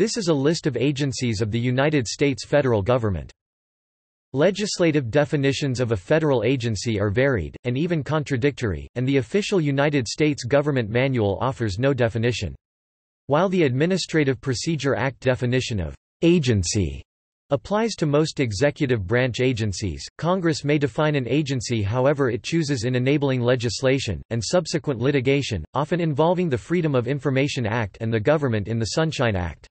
This is a list of agencies of the United States federal government. Legislative definitions of a federal agency are varied, and even contradictory, and the official United States government manual offers no definition. While the Administrative Procedure Act definition of agency applies to most executive branch agencies, Congress may define an agency however it chooses in enabling legislation, and subsequent litigation, often involving the Freedom of Information Act and the government in the Sunshine Act.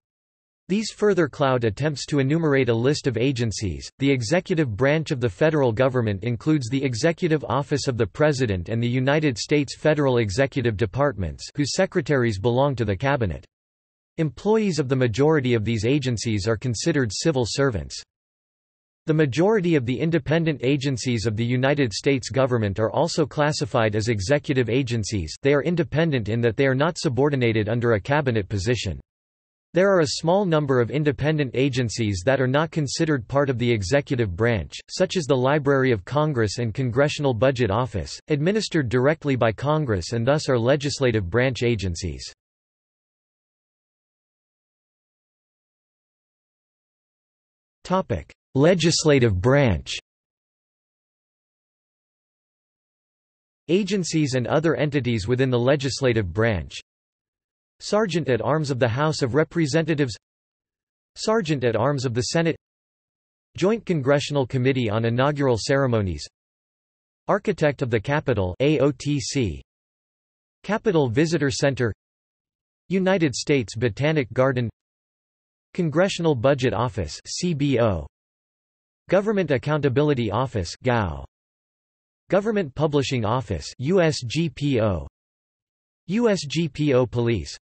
These further cloud attempts to enumerate a list of agencies. The executive branch of the federal government includes the Executive Office of the President and the United States Federal Executive Departments, whose secretaries belong to the Cabinet. Employees of the majority of these agencies are considered civil servants. The majority of the independent agencies of the United States government are also classified as executive agencies they are independent in that they are not subordinated under a cabinet position. There are a small number of independent agencies that are not considered part of the executive branch, such as the Library of Congress and Congressional Budget Office, administered directly by Congress and thus are legislative branch agencies. legislative branch Agencies and other entities within the legislative branch Sergeant at Arms of the House of Representatives Sergeant at Arms of the Senate Joint Congressional Committee on Inaugural Ceremonies Architect of the Capitol AOTC Capitol Visitor Center United States Botanic Garden Congressional Budget Office CBO Government Accountability Office GAO Government Publishing Office USGPO USGPO Police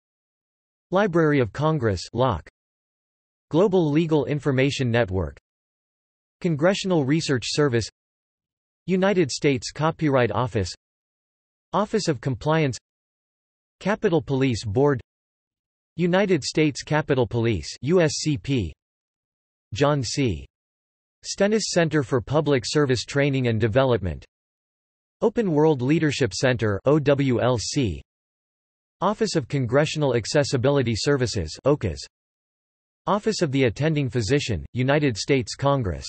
Library of Congress LOC Global Legal Information Network. Congressional Research Service. United States Copyright Office. Office of Compliance. Capitol Police Board. United States Capitol Police USCP John C. Stennis Center for Public Service Training and Development. Open World Leadership Center OWLC Office of Congressional Accessibility Services OCAS. Office of the Attending Physician, United States Congress.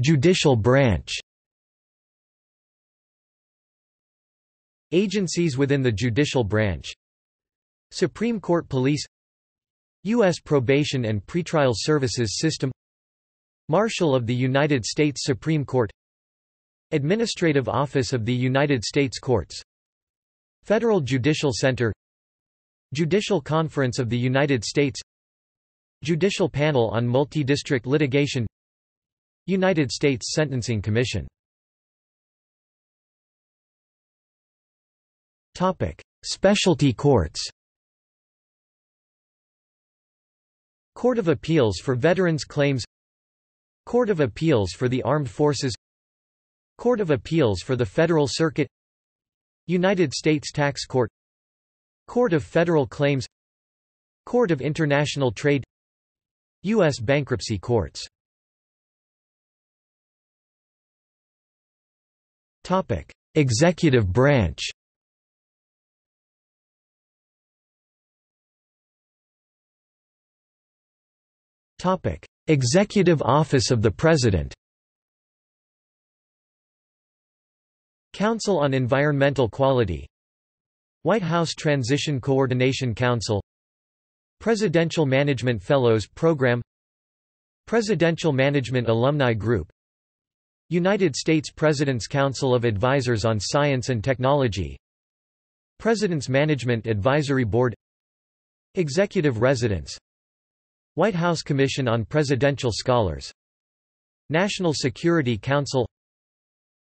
Judicial branch. Agencies within the judicial branch. Supreme Court Police. U.S. Probation and Pretrial Services System. Marshal of the United States Supreme Court Administrative Office of the United States Courts. Federal Judicial Center. Judicial Conference of the United States. Judicial Panel on Multi-District Litigation. United States Sentencing Commission. Specialty courts. Court of Appeals for Veterans Claims. Court of Appeals for the Armed Forces Court of Appeals for the Federal Circuit United States Tax Court Court of Federal Claims Court of International Trade U.S. Bankruptcy Courts Executive branch Executive Office of the President Council on Environmental Quality. White House Transition Coordination Council. Presidential Management Fellows Program. Presidential Management Alumni Group. United States President's Council of Advisors on Science and Technology. President's Management Advisory Board. Executive Residence White House Commission on Presidential Scholars. National Security Council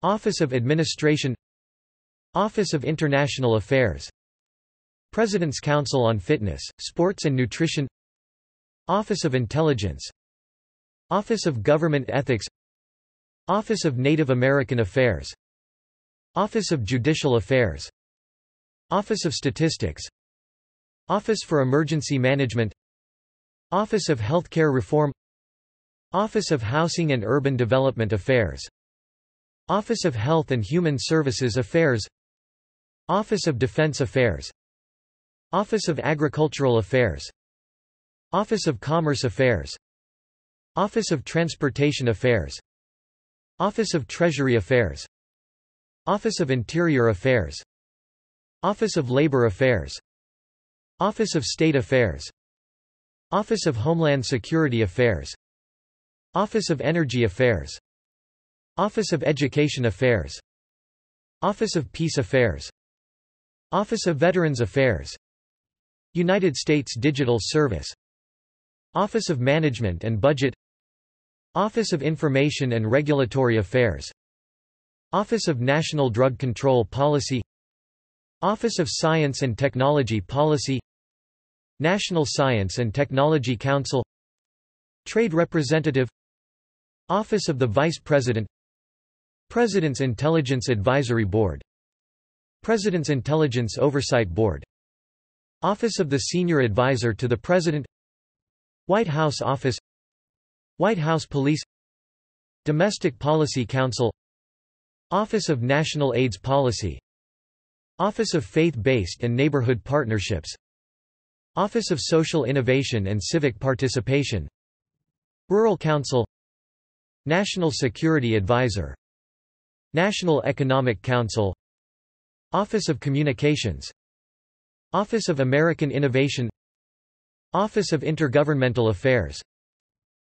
Office of Administration Office of International Affairs President's Council on Fitness, Sports and Nutrition Office of Intelligence Office of Government Ethics Office of Native American Affairs Office of Judicial Affairs Office of Statistics Office for Emergency Management Office of Healthcare Reform Office of Housing and Urban Development Affairs Office of Health and Human Services Affairs Office of Defense Affairs Office of Agricultural Affairs Office of Commerce Affairs Office of Transportation Affairs Office of Treasury Affairs Office of Interior Affairs Office of Labor Affairs Office of State Affairs Office of Homeland Security Affairs Office of Energy Affairs Office of Education Affairs. Office of Peace Affairs. Office of Veterans Affairs. United States Digital Service. Office of Management and Budget. Office of Information and Regulatory Affairs. Office of National Drug Control Policy. Office of Science and Technology Policy. National Science and Technology Council. Trade Representative. Office of the Vice President President's Intelligence Advisory Board. President's Intelligence Oversight Board. Office of the Senior Advisor to the President. White House Office. White House Police. Domestic Policy Council. Office of National AIDS Policy. Office of Faith-Based and Neighborhood Partnerships. Office of Social Innovation and Civic Participation. Rural Council. National Security Advisor National Economic Council Office of Communications Office of American Innovation Office of Intergovernmental Affairs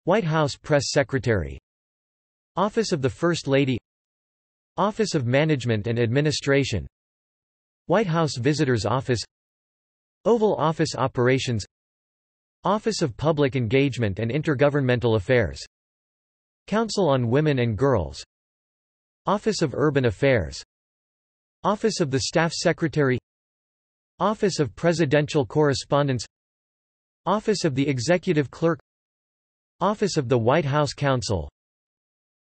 White House Press Secretary Office of the First Lady Office of Management and Administration White House Visitors Office Oval Office Operations Office of Public Engagement and Intergovernmental Affairs Council on Women and Girls Office of Urban Affairs. Office of the Staff Secretary. Office of Presidential Correspondence. Office of the Executive Clerk. Office of the White House Counsel.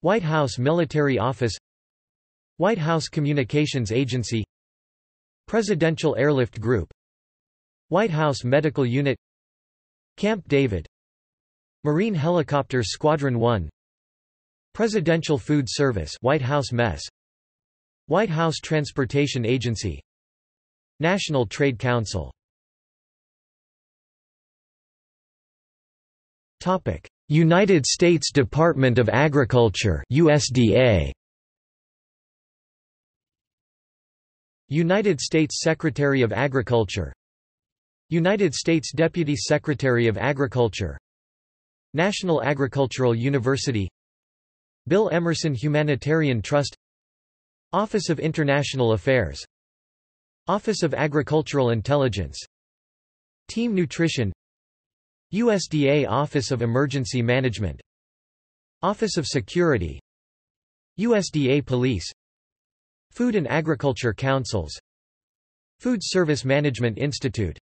White House Military Office. White House Communications Agency. Presidential Airlift Group. White House Medical Unit. Camp David. Marine Helicopter Squadron 1 Presidential Food Service White House Mess. White House Transportation Agency. National Trade Council. Topic. United States Department of Agriculture USDA United States Secretary of Agriculture. United States Deputy Secretary of Agriculture. National Agricultural University Bill Emerson Humanitarian Trust Office of International Affairs Office of Agricultural Intelligence Team Nutrition USDA Office of Emergency Management Office of Security USDA Police Food and Agriculture Councils Food Service Management Institute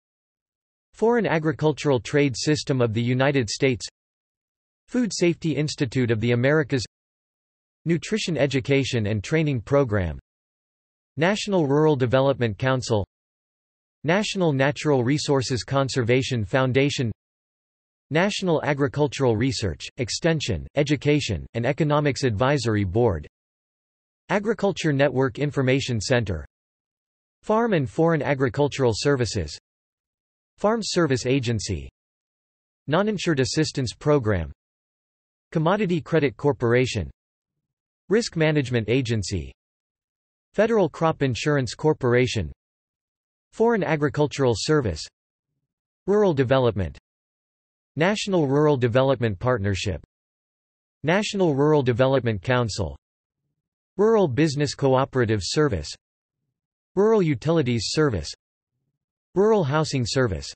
Foreign Agricultural Trade System of the United States Food Safety Institute of the Americas Nutrition Education and Training Program National Rural Development Council National Natural Resources Conservation Foundation National Agricultural Research, Extension, Education, and Economics Advisory Board Agriculture Network Information Center Farm and Foreign Agricultural Services Farm Service Agency Non-Insured Assistance Program Commodity Credit Corporation Risk Management Agency. Federal Crop Insurance Corporation. Foreign Agricultural Service. Rural Development. National Rural Development Partnership. National Rural Development Council. Rural Business Cooperative Service. Rural Utilities Service. Rural Housing Service.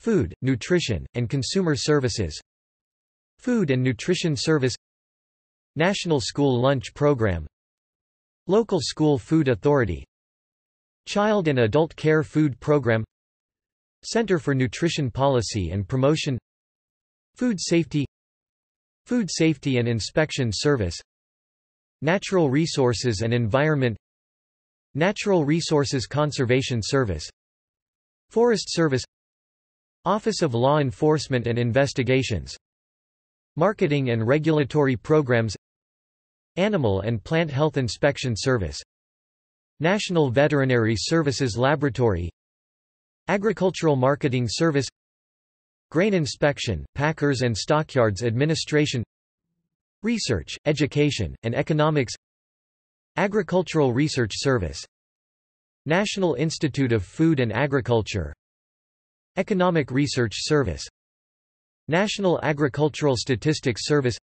Food, Nutrition, and Consumer Services. Food and Nutrition Service National School Lunch Program. Local School Food Authority. Child and Adult Care Food Program. Center for Nutrition Policy and Promotion. Food Safety. Food Safety and Inspection Service. Natural Resources and Environment. Natural Resources Conservation Service. Forest Service. Office of Law Enforcement and Investigations Marketing and Regulatory Programs Animal and Plant Health Inspection Service National Veterinary Services Laboratory Agricultural Marketing Service Grain Inspection, Packers and Stockyards Administration Research, Education, and Economics Agricultural Research Service National Institute of Food and Agriculture Economic Research Service National Agricultural Statistics Service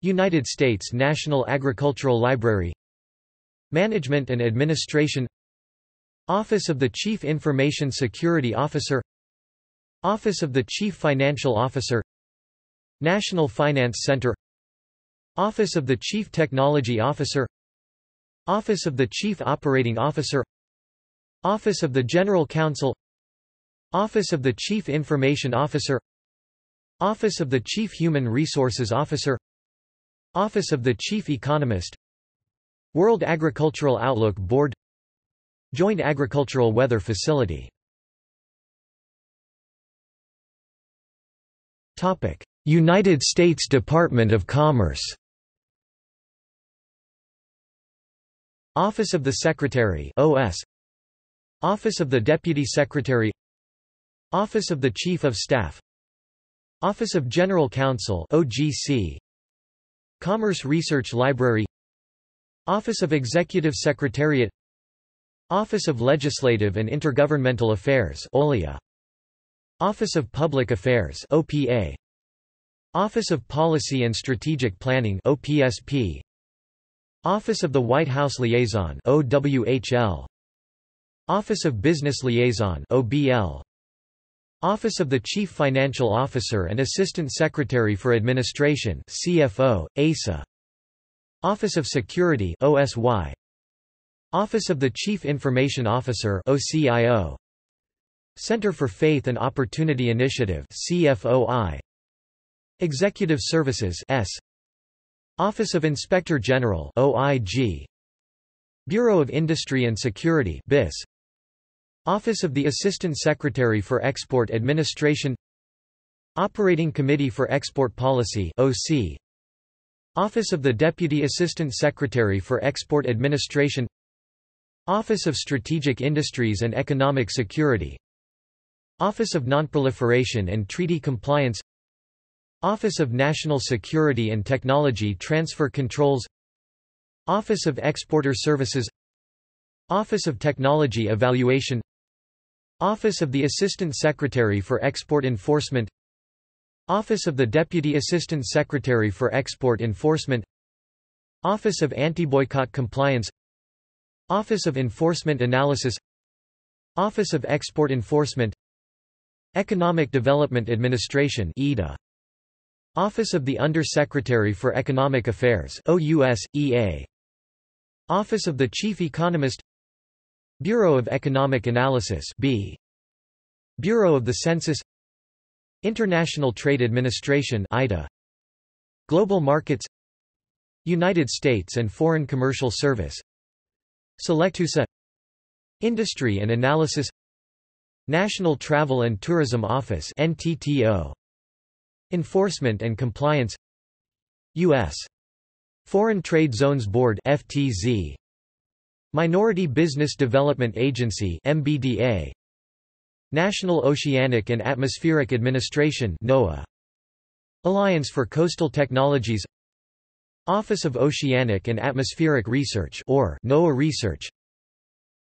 United States National Agricultural Library Management and Administration Office of the Chief Information Security Officer Office of the Chief Financial Officer National Finance Center Office of the Chief Technology Officer Office of the Chief Operating Officer Office of the General Counsel Office of the Chief Information Officer Office of the Chief Human Resources Officer Office of the Chief Economist World Agricultural Outlook Board Joint Agricultural Weather Facility. United States Department of Commerce. Office of the Secretary OS Office of the Deputy Secretary Office of the Chief of Staff Office of General Counsel OGC Commerce Research Library. Office of Executive Secretariat. Office of Legislative and Intergovernmental Affairs OLIA Office of Public Affairs OPA Office of Policy and Strategic Planning OPSP Office of the White House Liaison OWHL Office of Business Liaison OBL Office of the Chief Financial Officer and Assistant Secretary for Administration CFO ASA Office of Security OSY Office of the Chief Information Officer OCIO Center for Faith and Opportunity Initiative CFOI Executive Services S. Office of Inspector General OIG Bureau of Industry and Security BIS Office of the Assistant Secretary for Export Administration Operating Committee for Export Policy OC Office of the Deputy Assistant Secretary for Export Administration Office of Strategic Industries and Economic Security Office of Nonproliferation and Treaty Compliance Office of National Security and Technology Transfer Controls Office of Exporter Services Office of Technology Evaluation Office of the Assistant Secretary for Export Enforcement Office of the Deputy Assistant Secretary for Export Enforcement Office of Anti-Boycott Compliance Office of Enforcement Analysis Office of Export Enforcement Economic Development Administration EDA Office of the Under-Secretary for Economic Affairs OUS, EA. Office of the Chief Economist Bureau of Economic Analysis B. Bureau of the Census International Trade Administration ITA. Global Markets United States and Foreign Commercial Service Selectusa Industry and Analysis National Travel and Tourism Office NTTO Enforcement and Compliance U.S. Foreign Trade Zones Board FTZ Minority Business Development Agency MBDA National Oceanic and Atmospheric Administration NOAA Alliance for Coastal Technologies. Office of Oceanic and Atmospheric Research or NOAA Research.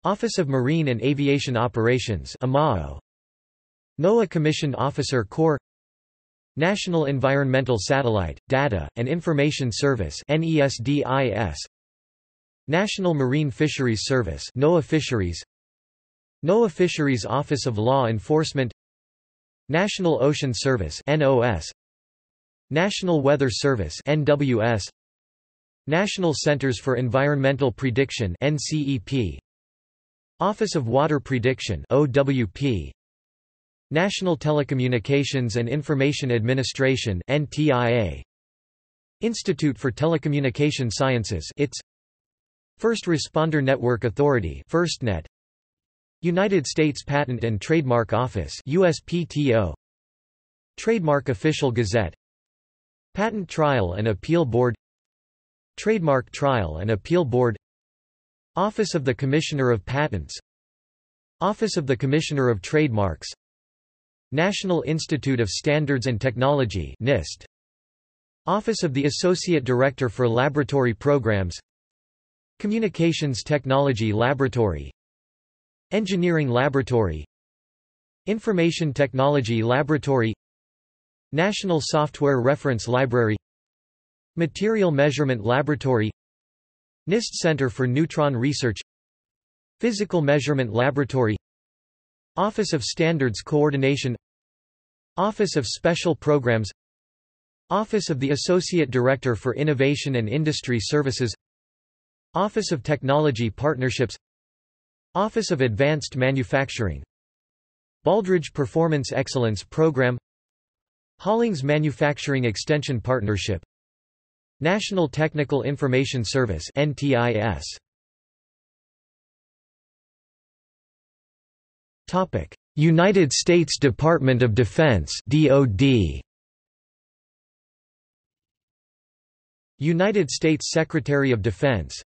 Office of Marine and Aviation Operations OMAO NOAA Commissioned Officer Corps. National Environmental Satellite, Data, and Information Service NESDIS National Marine Fisheries Service NOAA Fisheries NOAA Fisheries Office of Law Enforcement National Ocean Service NOS National Weather Service NWS National Centers for Environmental Prediction NCEP Office of Water Prediction OWP National Telecommunications and Information Administration NTIA Institute for Telecommunication Sciences ITS First Responder Network Authority FirstNet. United States Patent and Trademark Office USPTO Trademark Official Gazette. Patent Trial and Appeal Board. Trademark Trial and Appeal Board. Office of the Commissioner of Patents. Office of the Commissioner of Trademarks. National Institute of Standards and Technology NIST Office of the Associate Director for Laboratory Programs Communications Technology Laboratory. Engineering Laboratory. Information Technology Laboratory. National Software Reference Library. Material Measurement Laboratory. NIST Center for Neutron Research. Physical Measurement Laboratory. Office of Standards Coordination. Office of Special Programs. Office of the Associate Director for Innovation and Industry Services Office of Technology Partnerships Office of Advanced Manufacturing Baldrige Performance Excellence Program Hollings Manufacturing Extension Partnership National Technical Information Service NTIS Topic United States Department of Defense DoD United States Secretary of Defense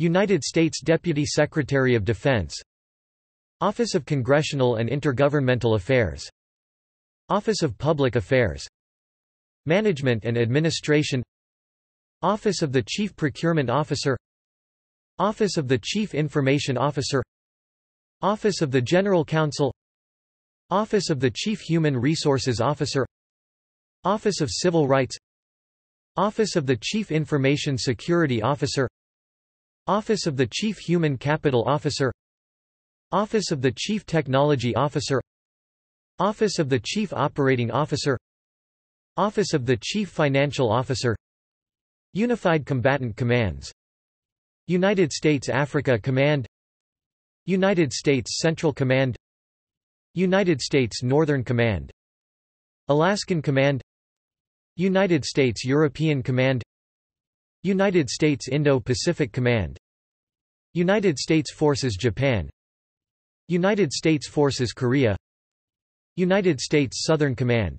United States Deputy Secretary of Defense Office of Congressional and Intergovernmental Affairs Office of Public Affairs Management and Administration Office of the Chief Procurement Officer Office of the Chief Information Officer Office of the General Counsel Office of the Chief Human Resources Officer Office of Civil Rights Office of the Chief Information Security Officer Office of the Chief Human Capital Officer Office of the Chief Technology Officer Office of the Chief Operating Officer Office of the Chief Financial Officer Unified Combatant Commands United States Africa Command United States Central Command United States Northern Command Alaskan Command United States European Command United States Indo-Pacific Command. United States Forces Japan. United States Forces Korea. United States Southern Command.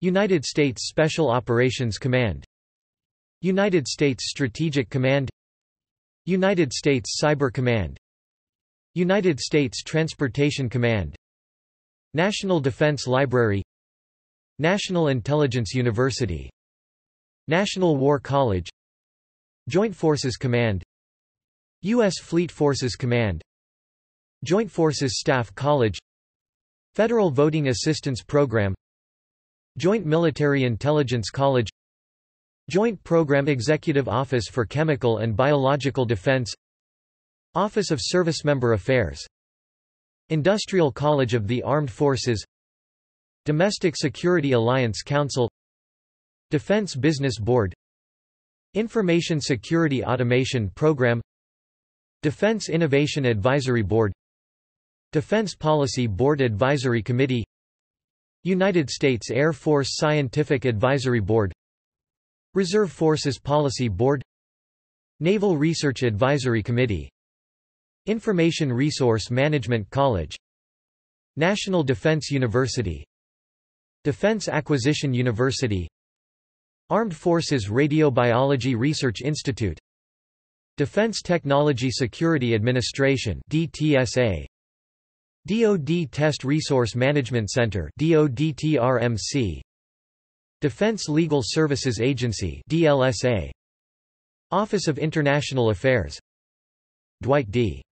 United States Special Operations Command. United States Strategic Command. United States Cyber Command. United States Transportation Command. National Defense Library. National Intelligence University. National War College Joint Forces Command U.S. Fleet Forces Command Joint Forces Staff College Federal Voting Assistance Program Joint Military Intelligence College Joint Program Executive Office for Chemical and Biological Defense Office of Servicemember Affairs Industrial College of the Armed Forces Domestic Security Alliance Council Defense Business Board Information Security Automation Program Defense Innovation Advisory Board Defense Policy Board Advisory Committee United States Air Force Scientific Advisory Board Reserve Forces Policy Board Naval Research Advisory Committee Information Resource Management College National Defense University Defense Acquisition University Armed Forces Radiobiology Research Institute Defense Technology Security Administration DTSA DoD Test Resource Management Center DoDTRMC Defense Legal Services Agency DLSA Office of International Affairs Dwight D.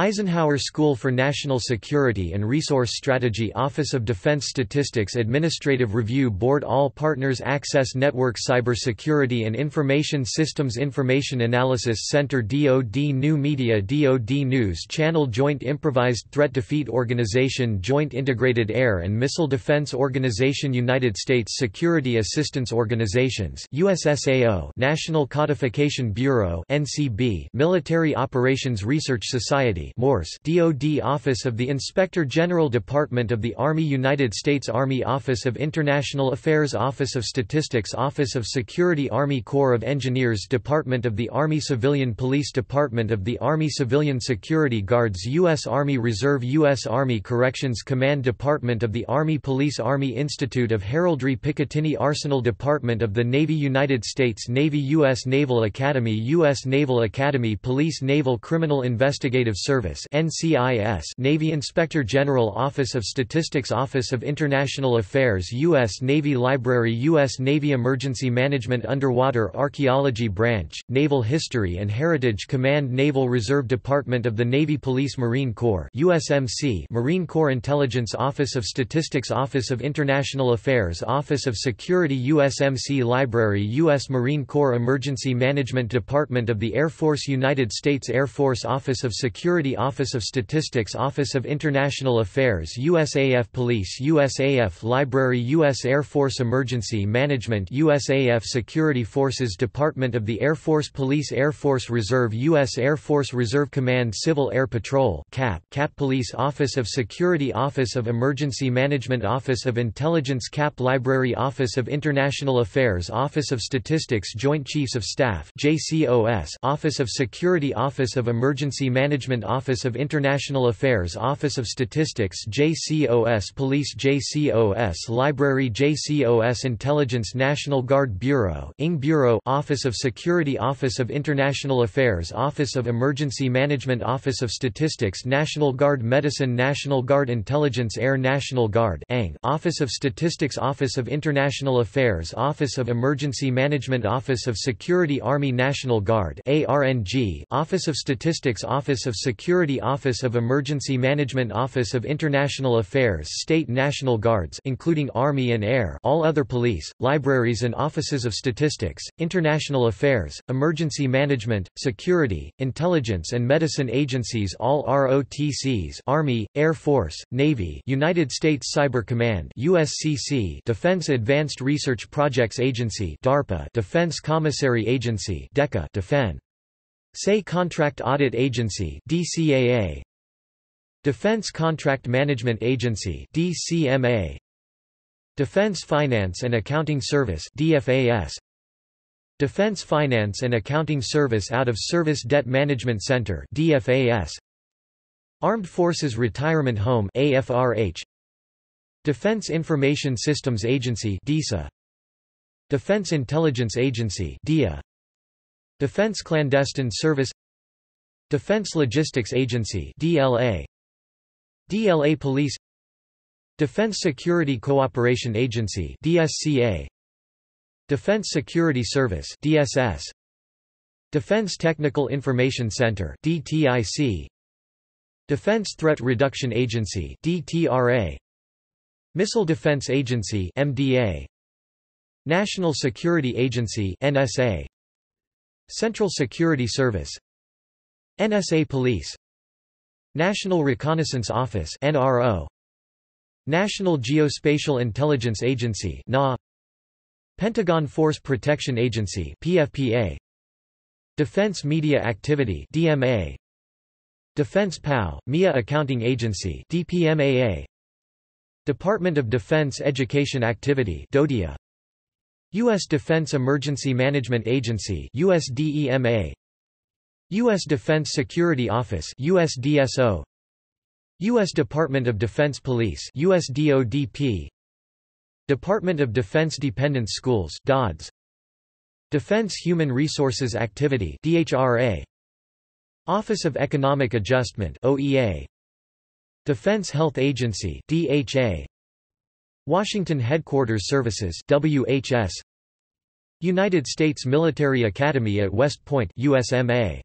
Eisenhower School for National Security and Resource Strategy Office of Defense Statistics Administrative Review Board All Partners Access Network Cybersecurity and Information Systems Information Analysis Center DoD New Media DoD News Channel Joint Improvised Threat Defeat Organization Joint Integrated Air and Missile Defense Organization United States Security Assistance Organizations USSAO National Codification Bureau NCB Military Operations Research Society MORS DoD Office of the Inspector General Department of the Army United States Army Office of International Affairs Office of Statistics Office of Security Army Corps of Engineers Department of the Army Civilian Police Department of the Army Civilian Security Guards U.S. Army Reserve U.S. Army Corrections Command Department of the Army Police Army Institute of Heraldry Picatinny Arsenal Department of the Navy United States Navy U.S. Naval Academy U.S. Naval Academy Police Naval Criminal Investigative Service NCIS Navy Inspector General Office of Statistics Office of International Affairs U.S. Navy Library U.S. Navy Emergency Management Underwater Archaeology Branch, Naval History and Heritage Command Naval Reserve Department of the Navy Police Marine Corps USMC Marine Corps Intelligence Office of Statistics Office of International Affairs Office of Security USMC Library U.S. Marine Corps Emergency Management Department of the Air Force United States Air Force Office of Security Office of Statistics Office of International Affairs USAF Police USAF Library U.S. Air Force Emergency Management USAF Security Forces Department of the Air Force Police Air Force Reserve U.S. Air Force Reserve Command Civil Air Patrol CAP, CAP Police Office of Security Office of Emergency Management Office of Intelligence CAP Library Office of International Affairs Office of Statistics Joint Chiefs of Staff JCOS Office of Security Office of Emergency Management Office of International Affairs Office of Statistics JCOS Police JCOS Library JCOS Intelligence National Guard Bureau ING Bureau Office of Security Office of International Affairs Office of Emergency Management Office of Statistics National Guard Medicine National Guard Intelligence Air National Guard ANG Office of Statistics Office of International Affairs Office of Emergency Management Office of Security Army National Guard ARNG Office of Statistics Office of Security Office of Emergency Management Office of International Affairs State National Guards including Army and Air all other police, libraries and offices of statistics, international affairs, emergency management, security, intelligence and medicine agencies all ROTCs Army, Air Force, Navy United States Cyber Command USCC Defense Advanced Research Projects Agency DARPA Defense Commissary Agency DECA Defen Say Contract Audit Agency DCAA Defense Contract Management Agency DCMA Defense Finance and Accounting Service DFAS Defense Finance and Accounting Service Out of Service Debt Management Center DFAS Armed Forces Retirement Home AFRH Defense Information Systems Agency DISA Defense Intelligence Agency DIA Defense Clandestine Service Defense Logistics Agency DLA DLA Police Defense Security Cooperation Agency DSCA Defense Security Service DSS Defense Technical Information Center DTIC Defense Threat Reduction Agency DTRA Missile Defense Agency MDA National Security Agency NSA Central Security Service NSA Police National Reconnaissance Office NRO National Geospatial Intelligence Agency NA Pentagon Force Protection Agency PFPA Defense Media Activity DMA Defense POW MIA Accounting Agency DPMAA Department of Defense Education Activity DODEA U.S. Defense Emergency Management Agency USDEMA U.S. Defense Security Office USDSO U.S. Department of Defense Police USDODP Department of Defense Dependent Schools DODS Defense Human Resources Activity DHRA Office of Economic Adjustment OEA Defense Health Agency DHA Washington Headquarters Services WHS United States Military Academy at West Point USMA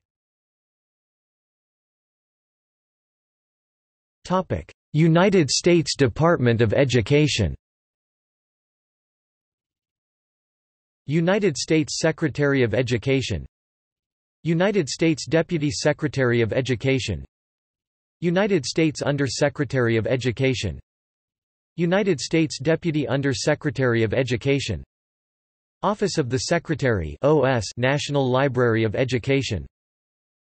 Topic. United States Department of Education United States Secretary of Education United States Deputy Secretary of Education United States Under-Secretary of Education United States Deputy Under-Secretary of Education. Office of the Secretary OS National Library of Education.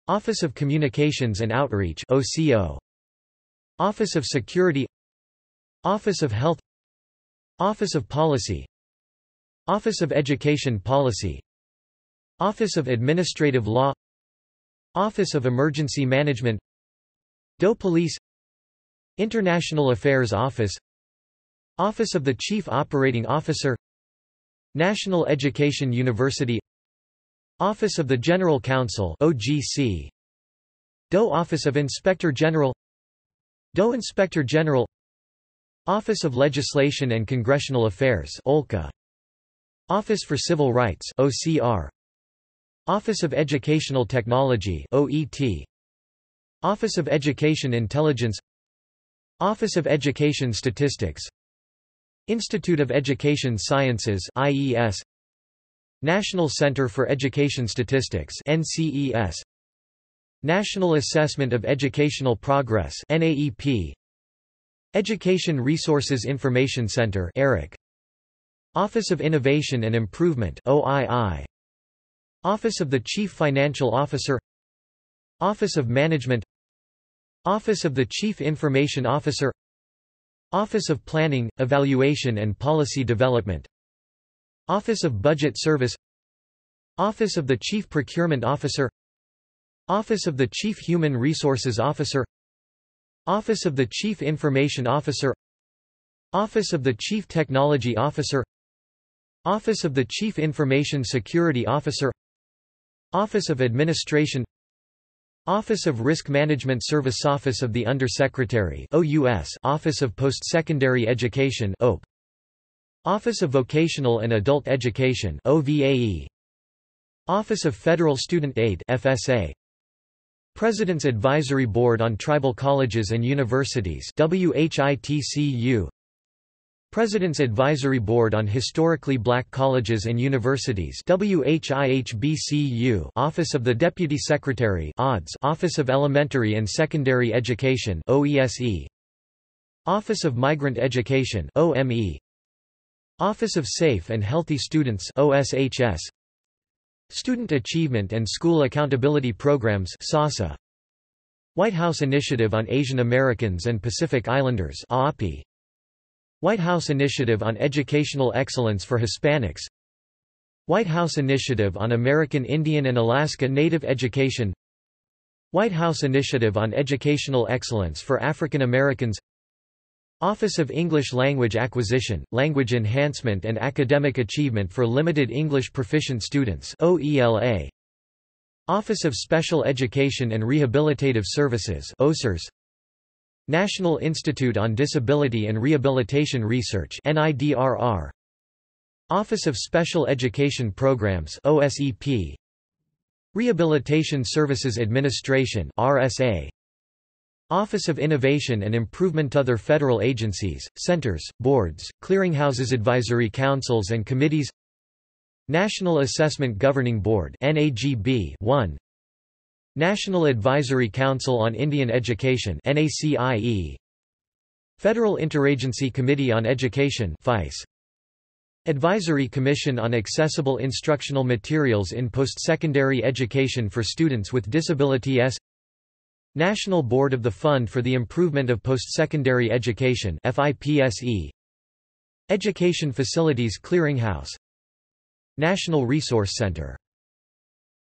Office of Communications and Outreach OCO Office of Security. Office of Health. Office of Policy. Office of Education Policy. Office of Administrative Law. Office of Emergency Management. DOE Police. International Affairs Office Office of the Chief Operating Officer National Education University Office of the General Counsel OGC DOE Office of Inspector General DOE Inspector General Office of Legislation and Congressional Affairs OLCA Office for Civil Rights OCR Office of Educational Technology OET Office of Education Intelligence Office of Education Statistics Institute of Education Sciences IES National Center for Education Statistics NCES National Assessment of Educational Progress NAEP Education Resources Information Center ERIC Office of Innovation and Improvement OII Office of the Chief Financial Officer Office of Management Office of the Chief Information Officer Office of Planning, Evaluation and Policy Development. Office of Budget Service. Office of the Chief Procurement Officer. Office of the Chief Human Resources Officer. Office of the Chief Information Officer. Office of the Chief Technology Officer. Office of the Chief Information Security Officer. Office of Administration Office of Risk Management Service Office of the Under-Secretary OUS Office of Post-Secondary Education OPE Office of Vocational and Adult Education OVAE Office of Federal Student Aid FSA President's Advisory Board on Tribal Colleges and Universities WHITCU President's Advisory Board on Historically Black Colleges and Universities Office of the Deputy Secretary ODS Office of Elementary and Secondary Education OESE Office of Migrant Education OME Office of Safe and Healthy Students OSHS Student Achievement and School Accountability Programs SASA White House Initiative on Asian Americans and Pacific Islanders AAPI White House Initiative on Educational Excellence for Hispanics White House Initiative on American Indian and Alaska Native Education White House Initiative on Educational Excellence for African Americans Office of English Language Acquisition, Language Enhancement and Academic Achievement for Limited English Proficient Students OELA. Office of Special Education and Rehabilitative Services OSERS. National Institute on Disability and Rehabilitation Research NIDRR Office of Special Education Programs OSEP Rehabilitation Services Administration RSA Office of Innovation and Improvement Other federal agencies, centers, boards, clearinghouses advisory councils and committees National Assessment Governing Board NAGB 1 National Advisory Council on Indian Education NACIE Federal Interagency Committee on Education FICE Advisory Commission on Accessible Instructional Materials in Postsecondary Education for Students with Disabilities National Board of the Fund for the Improvement of Postsecondary Education FIPSE Education Facilities Clearinghouse National Resource Center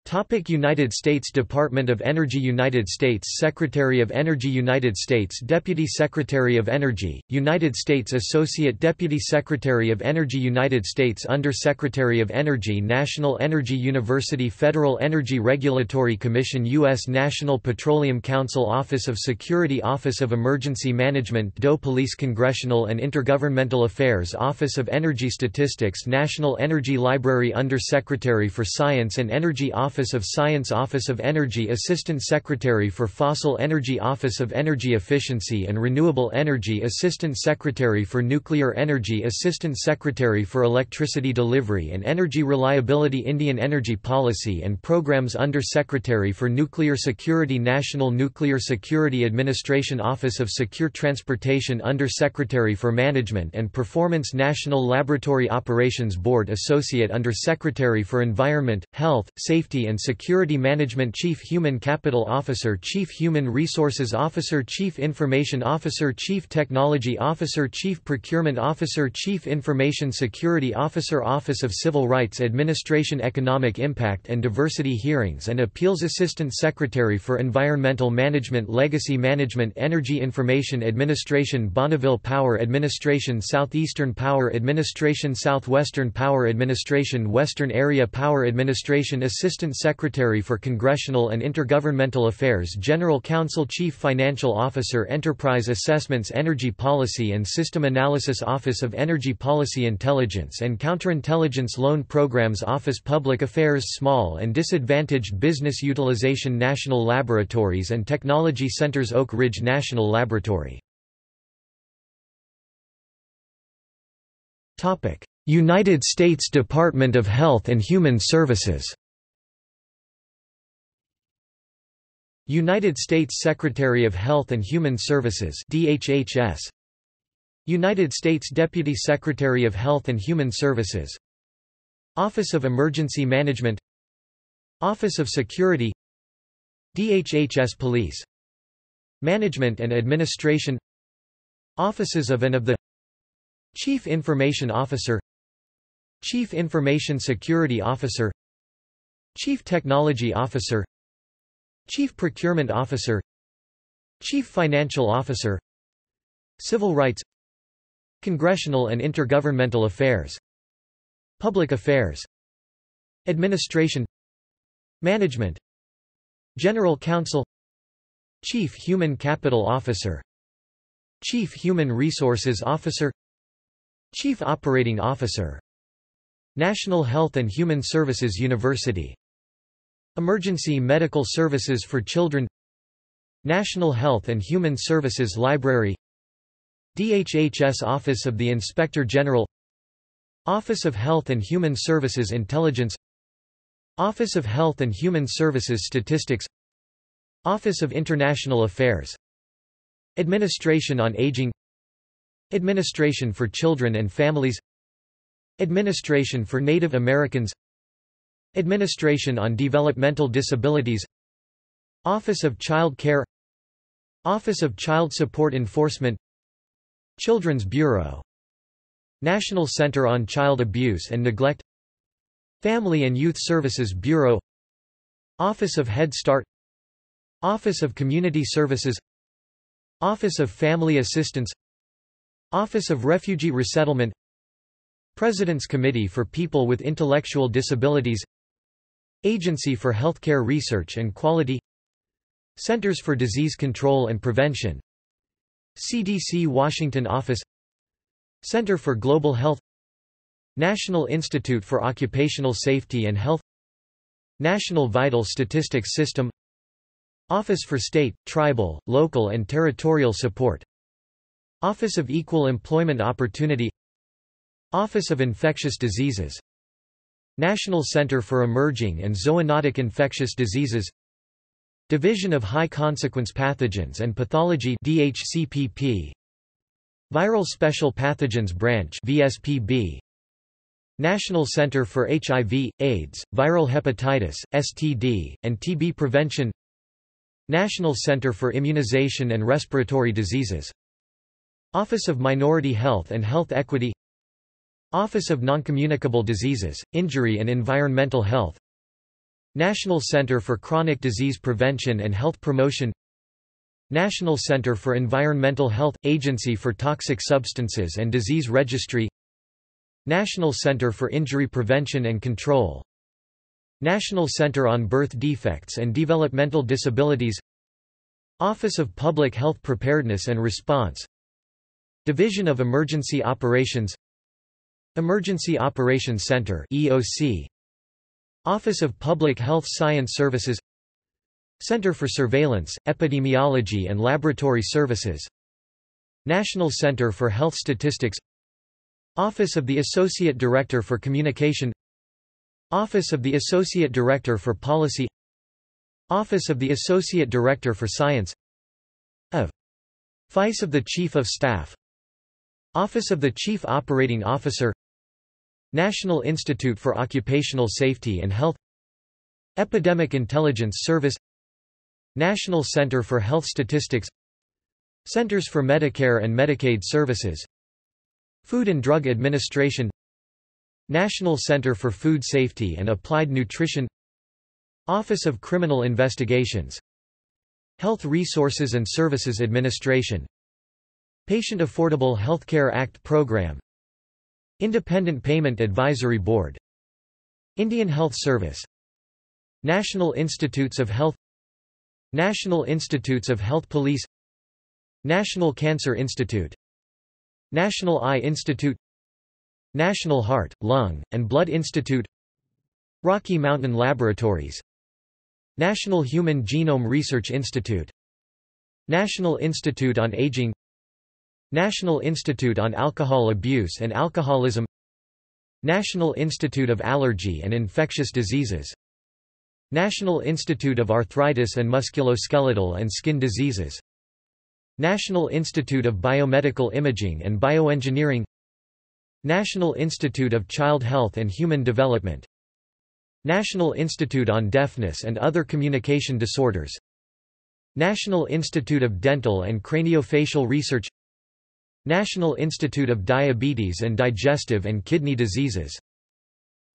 Topic United States Department of Energy United States Secretary of Energy United States Deputy Secretary of Energy, United States Associate Deputy Secretary of Energy United States Under-Secretary of Energy National Energy University Federal Energy Regulatory Commission U.S. National Petroleum Council Office of Security Office of Emergency Management DOE Police Congressional and Intergovernmental Affairs Office of Energy Statistics National Energy Library Under-Secretary for Science and Energy Office Office of Science Office of Energy Assistant Secretary for Fossil Energy Office of Energy Efficiency and Renewable Energy Assistant Secretary for Nuclear Energy Assistant Secretary for Electricity Delivery and Energy Reliability Indian Energy Policy and Programs Under Secretary for Nuclear Security National Nuclear Security Administration Office of Secure Transportation Under Secretary for Management and Performance National Laboratory Operations Board Associate Under Secretary for Environment, Health, Safety Safety and Security Management Chief Human Capital Officer Chief Human Resources Officer Chief Information Officer Chief Technology Officer Chief Procurement Officer Chief Information Security Officer Office of Civil Rights Administration Economic Impact and Diversity Hearings and Appeals Assistant Secretary for Environmental Management Legacy Management Energy Information Administration Bonneville Power Administration Southeastern Power Administration Southwestern Power Administration Western Area Power Administration Assistant Secretary for Congressional and Intergovernmental Affairs General Counsel Chief Financial Officer Enterprise Assessments Energy Policy and System Analysis Office of Energy Policy Intelligence and Counterintelligence Loan Programs Office Public Affairs Small and Disadvantaged Business Utilization National Laboratories and Technology Centers Oak Ridge National Laboratory. United States Department of Health and Human Services United States Secretary of Health and Human Services DHHS United States Deputy Secretary of Health and Human Services. Office of Emergency Management. Office of Security. DHHS Police. Management and Administration. Offices of and of the Chief Information Officer. Chief Information Security Officer. Chief Technology Officer Chief Procurement Officer Chief Financial Officer Civil Rights Congressional and Intergovernmental Affairs Public Affairs Administration Management General Counsel Chief Human Capital Officer Chief Human Resources Officer Chief Operating Officer National Health and Human Services University Emergency Medical Services for Children National Health and Human Services Library DHHS Office of the Inspector General Office of Health and Human Services Intelligence Office of Health and Human Services Statistics Office of International Affairs Administration on Aging Administration for Children and Families Administration for Native Americans Administration on Developmental Disabilities Office of Child Care Office of Child Support Enforcement Children's Bureau National Center on Child Abuse and Neglect Family and Youth Services Bureau Office of Head Start Office of Community Services Office of Family Assistance Office of Refugee Resettlement President's Committee for People with Intellectual Disabilities Agency for Healthcare Research and Quality Centers for Disease Control and Prevention CDC Washington Office Center for Global Health National Institute for Occupational Safety and Health National Vital Statistics System Office for State, Tribal, Local and Territorial Support Office of Equal Employment Opportunity Office of Infectious Diseases National Center for Emerging and Zoonotic Infectious Diseases Division of High Consequence Pathogens and Pathology DHCPP Viral Special Pathogens Branch VSPB National Center for HIV, AIDS, Viral Hepatitis, STD, and TB Prevention National Center for Immunization and Respiratory Diseases Office of Minority Health and Health Equity Office of Noncommunicable Diseases, Injury and Environmental Health. National Center for Chronic Disease Prevention and Health Promotion. National Center for Environmental Health – Agency for Toxic Substances and Disease Registry. National Center for Injury Prevention and Control. National Center on Birth Defects and Developmental Disabilities. Office of Public Health Preparedness and Response. Division of Emergency Operations Emergency Operations Center EOC Office of Public Health Science Services. Center for Surveillance, Epidemiology and Laboratory Services. National Center for Health Statistics. Office of the Associate Director for Communication. Office of the Associate Director for Policy. Office of the Associate Director for Science. Of. Vice of the Chief of Staff. Office of the Chief Operating Officer National Institute for Occupational Safety and Health Epidemic Intelligence Service National Center for Health Statistics Centers for Medicare and Medicaid Services Food and Drug Administration National Center for Food Safety and Applied Nutrition Office of Criminal Investigations Health Resources and Services Administration Patient Affordable Healthcare Act Program Independent Payment Advisory Board Indian Health Service National Institutes of Health National Institutes of Health Police National Cancer Institute National Eye Institute National Heart, Lung, and Blood Institute Rocky Mountain Laboratories National Human Genome Research Institute National Institute on Aging National Institute on Alcohol Abuse and Alcoholism National Institute of Allergy and Infectious Diseases National Institute of Arthritis and Musculoskeletal and Skin Diseases National Institute of Biomedical Imaging and Bioengineering National Institute of Child Health and Human Development National Institute on Deafness and Other Communication Disorders National Institute of Dental and Craniofacial Research National Institute of Diabetes and Digestive and Kidney Diseases.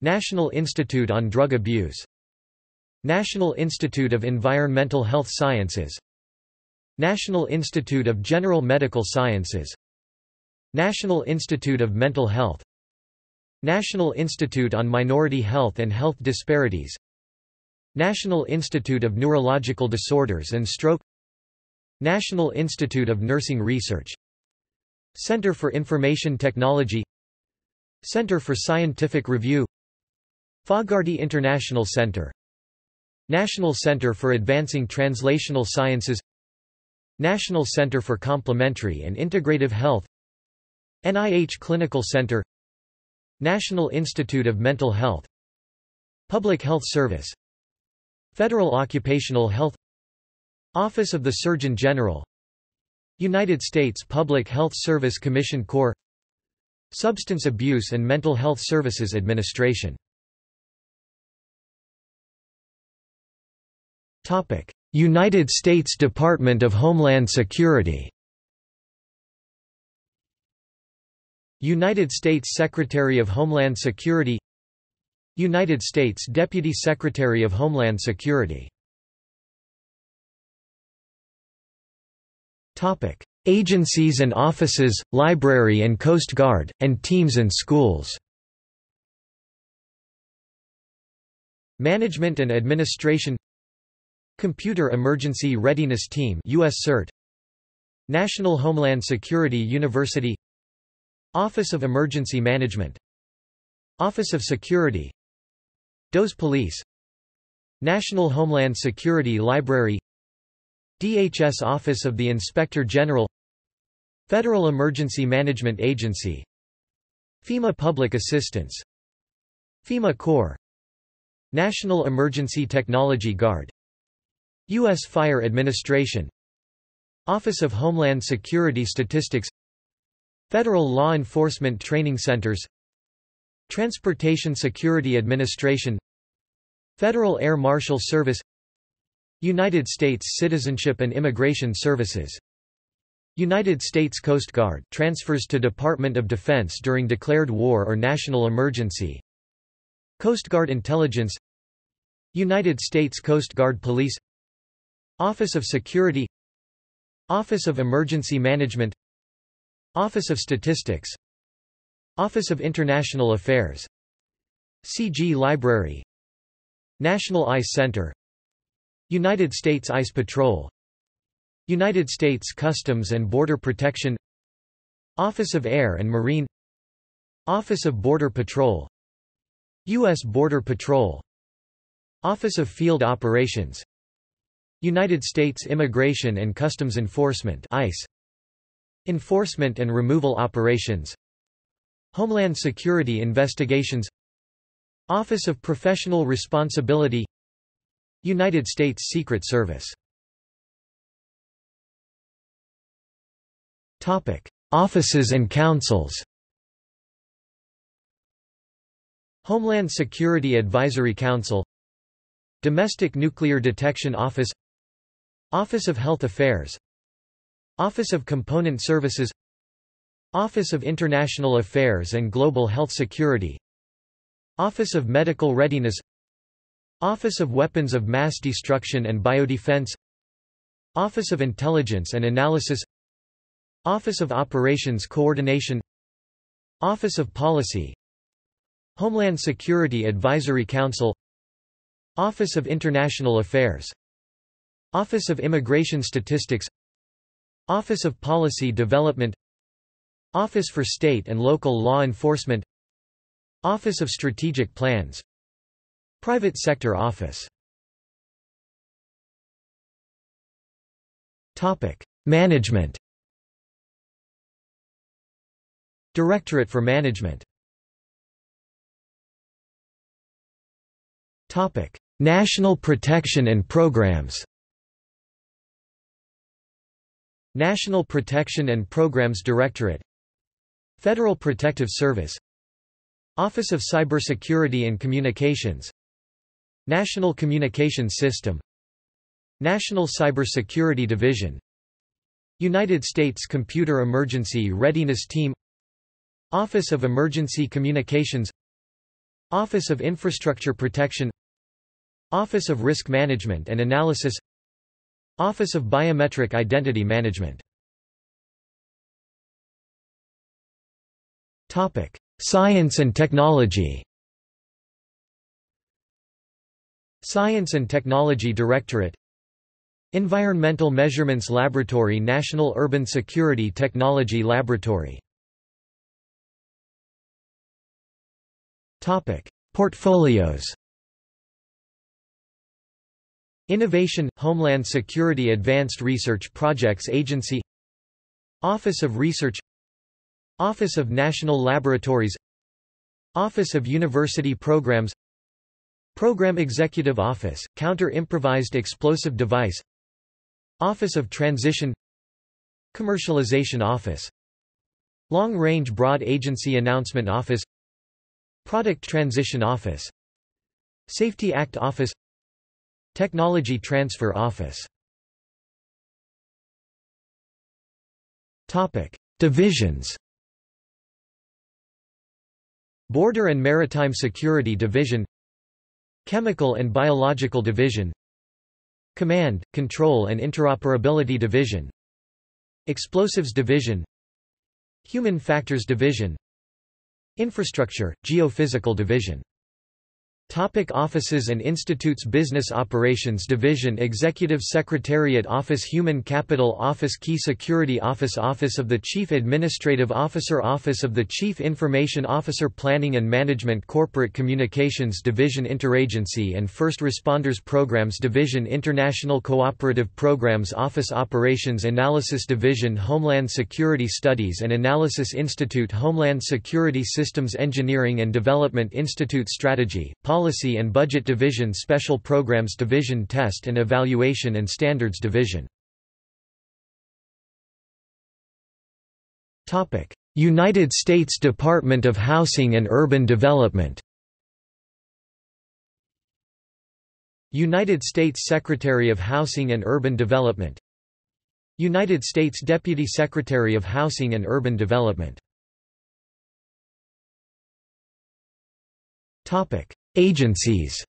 National Institute on Drug Abuse. National Institute of Environmental Health Sciences. National Institute of General Medical Sciences. National Institute of Mental Health. National Institute on Minority Health and Health Disparities. National Institute of Neurological Disorders and Stroke. National Institute of Nursing Research Center for Information Technology Center for Scientific Review Fogarty International Center National Center for Advancing Translational Sciences National Center for Complementary and Integrative Health NIH Clinical Center National Institute of Mental Health Public Health Service Federal Occupational Health Office of the Surgeon General United States Public Health Service Commission Corps Substance Abuse and Mental Health Services Administration. United States Department of Homeland Security. United States Secretary of Homeland Security. United States Deputy Secretary of Homeland Security Agencies and offices, library and Coast Guard, and teams and schools. Management and Administration. Computer Emergency Readiness Team US CERT. National Homeland Security University. Office of Emergency Management. Office of Security. DOS Police. National Homeland Security Library DHS Office of the Inspector General Federal Emergency Management Agency FEMA Public Assistance FEMA Corps National Emergency Technology Guard U.S. Fire Administration Office of Homeland Security Statistics Federal Law Enforcement Training Centers Transportation Security Administration Federal Air Marshal Service United States Citizenship and Immigration Services. United States Coast Guard transfers to Department of Defense during declared war or national emergency. Coast Guard Intelligence. United States Coast Guard Police. Office of Security. Office of Emergency Management. Office of Statistics. Office of International Affairs. CG Library. National Ice Center United States Ice Patrol United States Customs and Border Protection Office of Air and Marine Office of Border Patrol U.S. Border Patrol Office of Field Operations United States Immigration and Customs Enforcement ICE Enforcement and Removal Operations Homeland Security Investigations Office of Professional Responsibility United States Secret Service. Offices and councils. Homeland Security Advisory Council. Domestic Nuclear Detection Office. Office of Health Affairs. Office of Component Services. Office of International Affairs and Global Health Security. Office of Medical Readiness Office of Weapons of Mass Destruction and Biodefense. Office of Intelligence and Analysis. Office of Operations Coordination. Office of Policy. Homeland Security Advisory Council. Office of International Affairs. Office of Immigration Statistics. Office of Policy Development. Office for State and Local Law Enforcement. Office of Strategic Plans Private Sector Office. Management. Directorate for Management. National protection and programs. National Protection and Programs Directorate. Federal Protective Service. Office of Cybersecurity and Communications National Communications System National Cybersecurity Division United States Computer Emergency Readiness Team Office of Emergency Communications Office of Infrastructure Protection Office of Risk Management and Analysis Office of Biometric Identity Management. Science and technology Science and Technology Directorate Environmental Measurements Laboratory National Urban Security Technology Laboratory. Portfolios. Innovation – Homeland Security Advanced Research Projects Agency. Office of Research. Office of National Laboratories. Office of University Programs Program Executive Office, Counter-Improvised Explosive Device. Office of Transition. Commercialization Office. Long-Range Broad Agency Announcement Office. Product Transition Office. Safety Act Office. Technology Transfer Office. Topic. Divisions. Border and Maritime Security Division Chemical and Biological Division. Command, Control and Interoperability Division. Explosives Division. Human Factors Division. Infrastructure, Geophysical Division Topic offices and institutes Business Operations Division Executive Secretariat Office Human Capital Office Key Security Office Office of the Chief Administrative Officer Office of the Chief Information Officer Planning and Management Corporate Communications Division Interagency and First Responders Programs Division International Cooperative Programs Office Operations Analysis Division Homeland Security Studies and Analysis Institute Homeland Security Systems Engineering and Development Institute Strategy, Policy and Budget Division Special Programs Division Test and Evaluation and Standards Division. United States Department of Housing and Urban Development United States Secretary of Housing and Urban Development United States Deputy Secretary of Housing and Urban Development Agencies.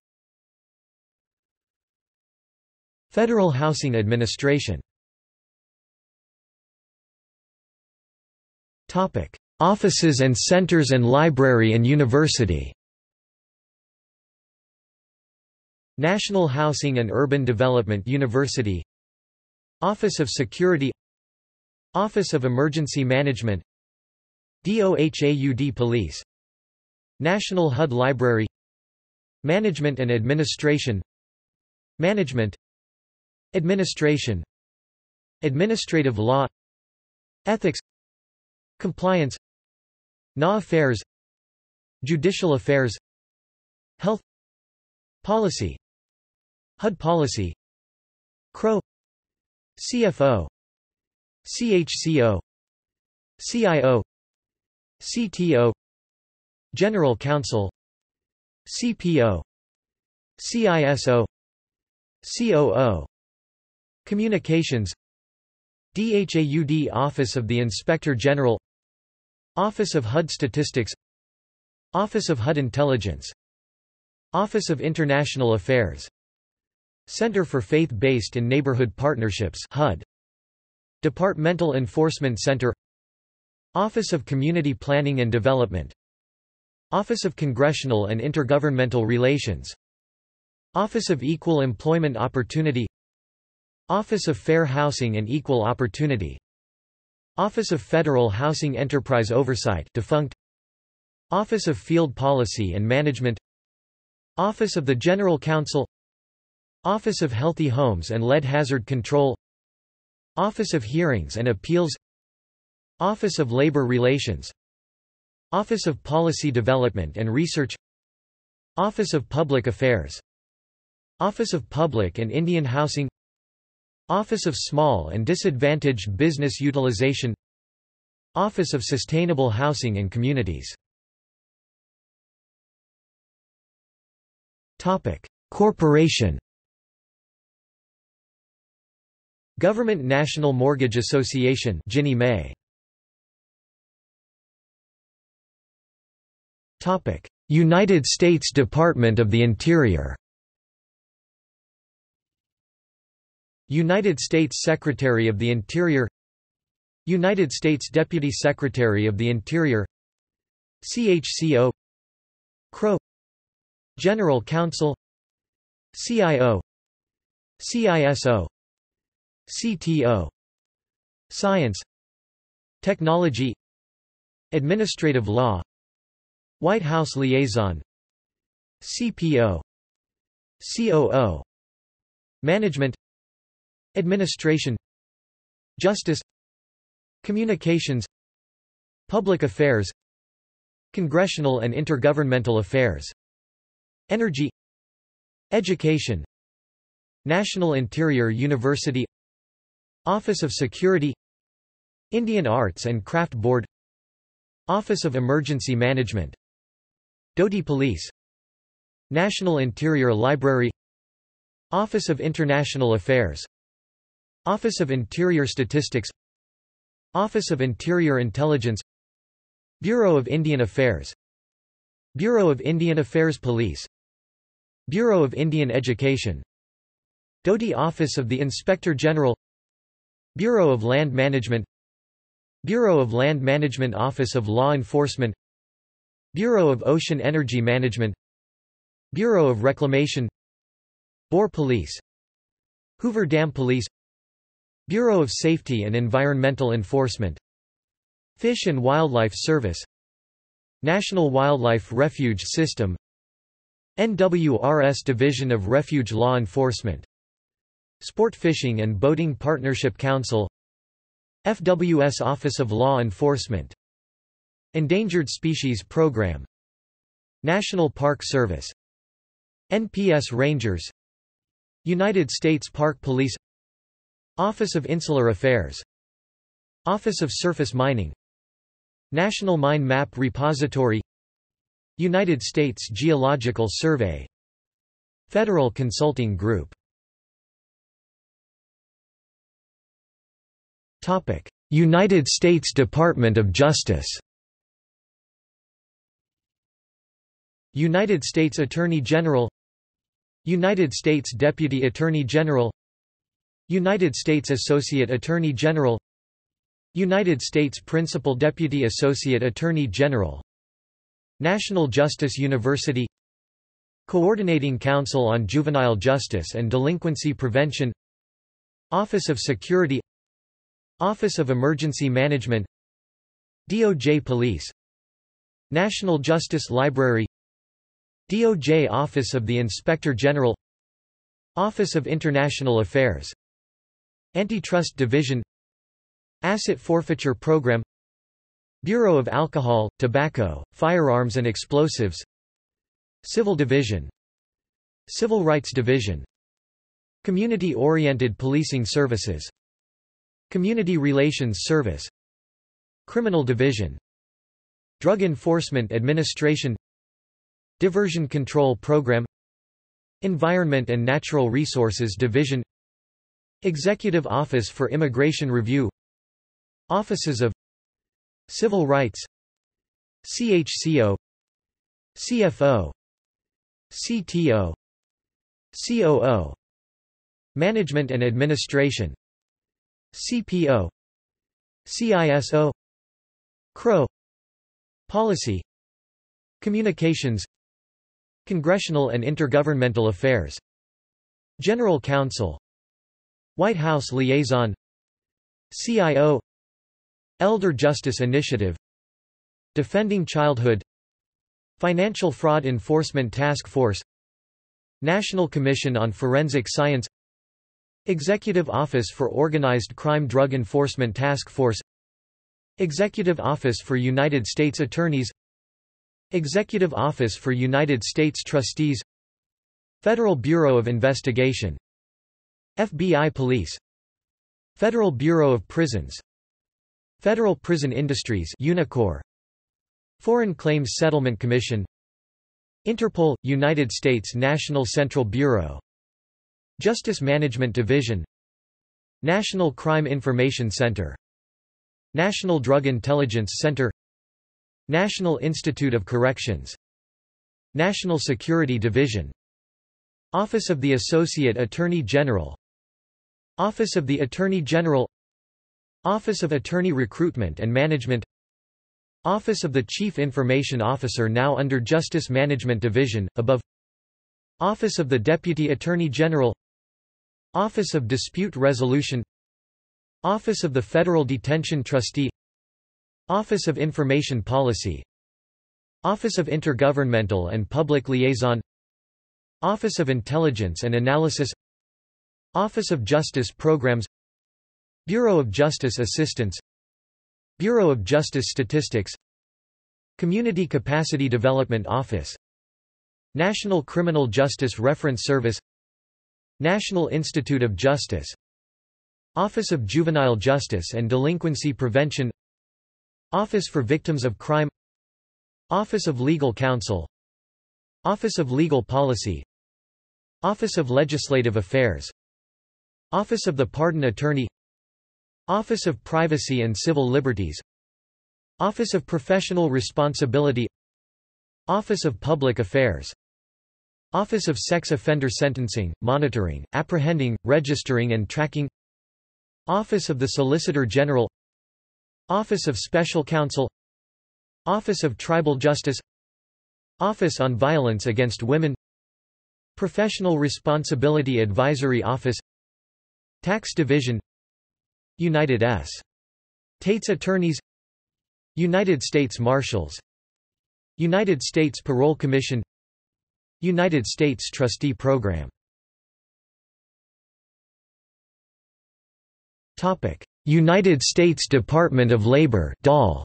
Federal Housing Administration. Offices and centers and library and university. National Housing and Urban Development University. Office of Security. Office of Emergency Management. DOHAUD Police. National HUD Library Management and Administration Management Administration Administrative Law Ethics Compliance NA Affairs Judicial Affairs Health Policy HUD Policy CRO CFO CHCO CIO CTO General Counsel CPO CISO COO Communications DHAUD Office of the Inspector General Office of HUD Statistics Office of HUD Intelligence Office of International Affairs Center for Faith-Based and Neighborhood Partnerships HUD Departmental Enforcement Center Office of Community Planning and Development Office of Congressional and Intergovernmental Relations. Office of Equal Employment Opportunity. Office of Fair Housing and Equal Opportunity. Office of Federal Housing Enterprise Oversight defunct. Office of Field Policy and Management. Office of the General Counsel. Office of Healthy Homes and Lead Hazard Control. Office of Hearings and Appeals. Office of Labor Relations Office of Policy Development and Research Office of Public Affairs Office of Public and Indian Housing Office of Small and Disadvantaged Business Utilization Office of Sustainable Housing and Communities. Corporation. Government National Mortgage Association Ginnie Mae United States Department of the Interior United States Secretary of the Interior United States Deputy Secretary of the Interior CHCO CRO General Counsel CIO CISO CTO Science Technology Administrative Law White House Liaison CPO COO Management Administration Justice Communications Public Affairs Congressional and Intergovernmental Affairs Energy Education National Interior University Office of Security Indian Arts and Craft Board Office of Emergency Management Doti Police National Interior Library Office of International Affairs Office of Interior Statistics Office of Interior Intelligence Bureau of Indian Affairs Bureau of Indian Affairs Police Bureau of Indian Education Doti Office of the Inspector General Bureau of Land Management Bureau of Land Management Office of Law Enforcement Bureau of Ocean Energy Management Bureau of Reclamation Boer Police Hoover Dam Police Bureau of Safety and Environmental Enforcement Fish and Wildlife Service National Wildlife Refuge System NWRS Division of Refuge Law Enforcement Sport Fishing and Boating Partnership Council FWS Office of Law Enforcement Endangered Species Program National Park Service NPS Rangers United States Park Police Office of Insular Affairs Office of Surface Mining National Mine Map Repository United States Geological Survey Federal Consulting Group. United States Department of Justice United States Attorney General United States Deputy Attorney General United States Associate Attorney General United States Principal Deputy Associate Attorney General National Justice University Coordinating Council on Juvenile Justice and Delinquency Prevention Office of Security Office of Emergency Management DOJ Police National Justice Library DOJ Office of the Inspector General Office of International Affairs Antitrust Division Asset Forfeiture Program Bureau of Alcohol, Tobacco, Firearms and Explosives Civil Division Civil Rights Division Community-Oriented Policing Services Community Relations Service Criminal Division Drug Enforcement Administration Diversion Control Program Environment and Natural Resources Division Executive Office for Immigration Review Offices of Civil Rights CHCO CFO CTO COO Management and Administration CPO CISO CRO Policy Communications Congressional and Intergovernmental Affairs. General Counsel. White House Liaison. CIO Elder Justice Initiative. Defending Childhood. Financial Fraud Enforcement Task Force. National Commission on Forensic Science. Executive Office for Organized Crime Drug Enforcement Task Force. Executive Office for United States Attorneys Executive Office for United States Trustees Federal Bureau of Investigation FBI Police Federal Bureau of Prisons Federal Prison Industries Unicor Foreign Claims Settlement Commission Interpol United States National Central Bureau Justice Management Division National Crime Information Center National Drug Intelligence Center National Institute of Corrections National Security Division Office of the Associate Attorney General Office of the Attorney General Office of Attorney Recruitment and Management Office of the Chief Information Officer now under Justice Management Division, above Office of the Deputy Attorney General Office of Dispute Resolution Office of the Federal Detention Trustee Office of Information Policy. Office of Intergovernmental and Public Liaison. Office of Intelligence and Analysis. Office of Justice Programs. Bureau of Justice Assistance Bureau of Justice Statistics. Community Capacity Development Office. National Criminal Justice Reference Service. National Institute of Justice. Office of Juvenile Justice and Delinquency Prevention Office for Victims of Crime. Office of Legal Counsel. Office of Legal Policy. Office of Legislative Affairs. Office of the Pardon Attorney. Office of Privacy and Civil Liberties. Office of Professional Responsibility. Office of Public Affairs. Office of Sex Offender Sentencing, Monitoring, Apprehending, Registering and Tracking. Office of the Solicitor General Office of Special Counsel Office of Tribal Justice Office on Violence Against Women Professional Responsibility Advisory Office Tax Division United S. Tates Attorneys United States Marshals United States Parole Commission United States Trustee Program United States Department of Labor DOL